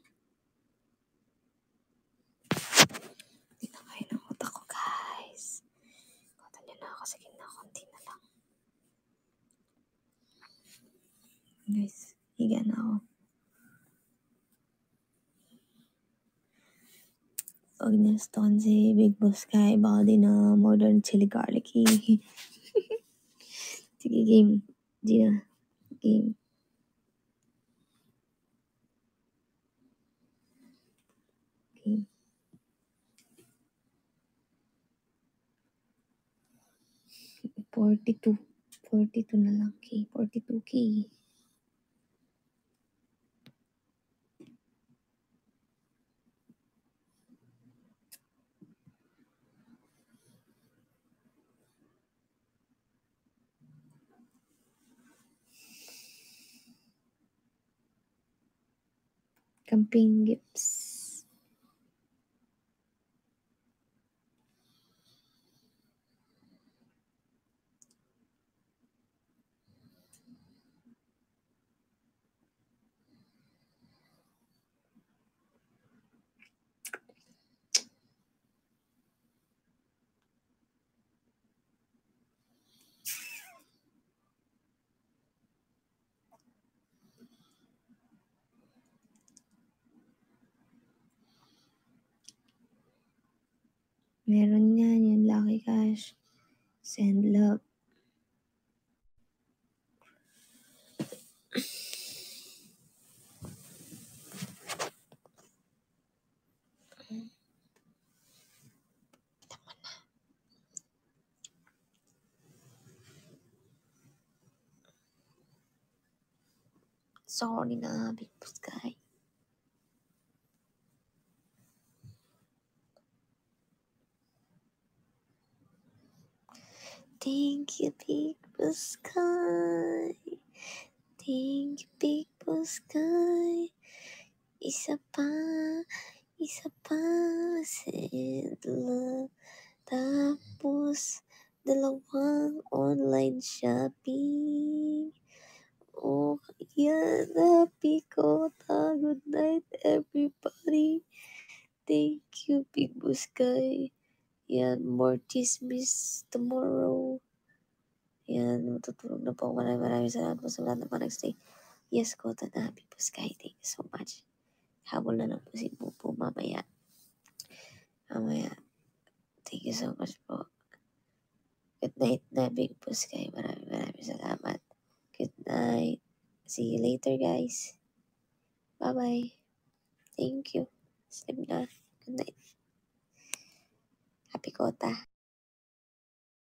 Speaker 1: Hindi na kaya ng utak ko, guys. Na ako. Sige na, konti na lang. Guys, higa na ako. Pag nastokan si Big Boss Kai, baka di na modern chili garlicky. Sige, game. Di. Game. Game. Forty-two. Forty-two na lang, K. Forty-two, K. Campaign gifts. Meron yan, yung Lucky Cash. Send love. Sorry na, Big Boss Thank you, Big Blue Sky. Thank you, Big Blue Sky. Isa pa, isa pa, send love. Tapos, dalawang online shopping. Oh, yan, happy ko. Good night, everybody. Thank you, Big Blue Sky. Yan, more chismis tomorrow. Yan, matutulog na po. Maraming maraming salamat po sa lahat ng mga nagstay. Yes, ko, na happy po Sky. Thank you so much. Habol na lang po si Pupo mamaya. Mamaya. Thank you so much po. Good night na, Big po Sky. Maraming maraming salamat. Good night. See you later, guys. Bye-bye. Thank you. Sleep na. Good night. Happy Kota.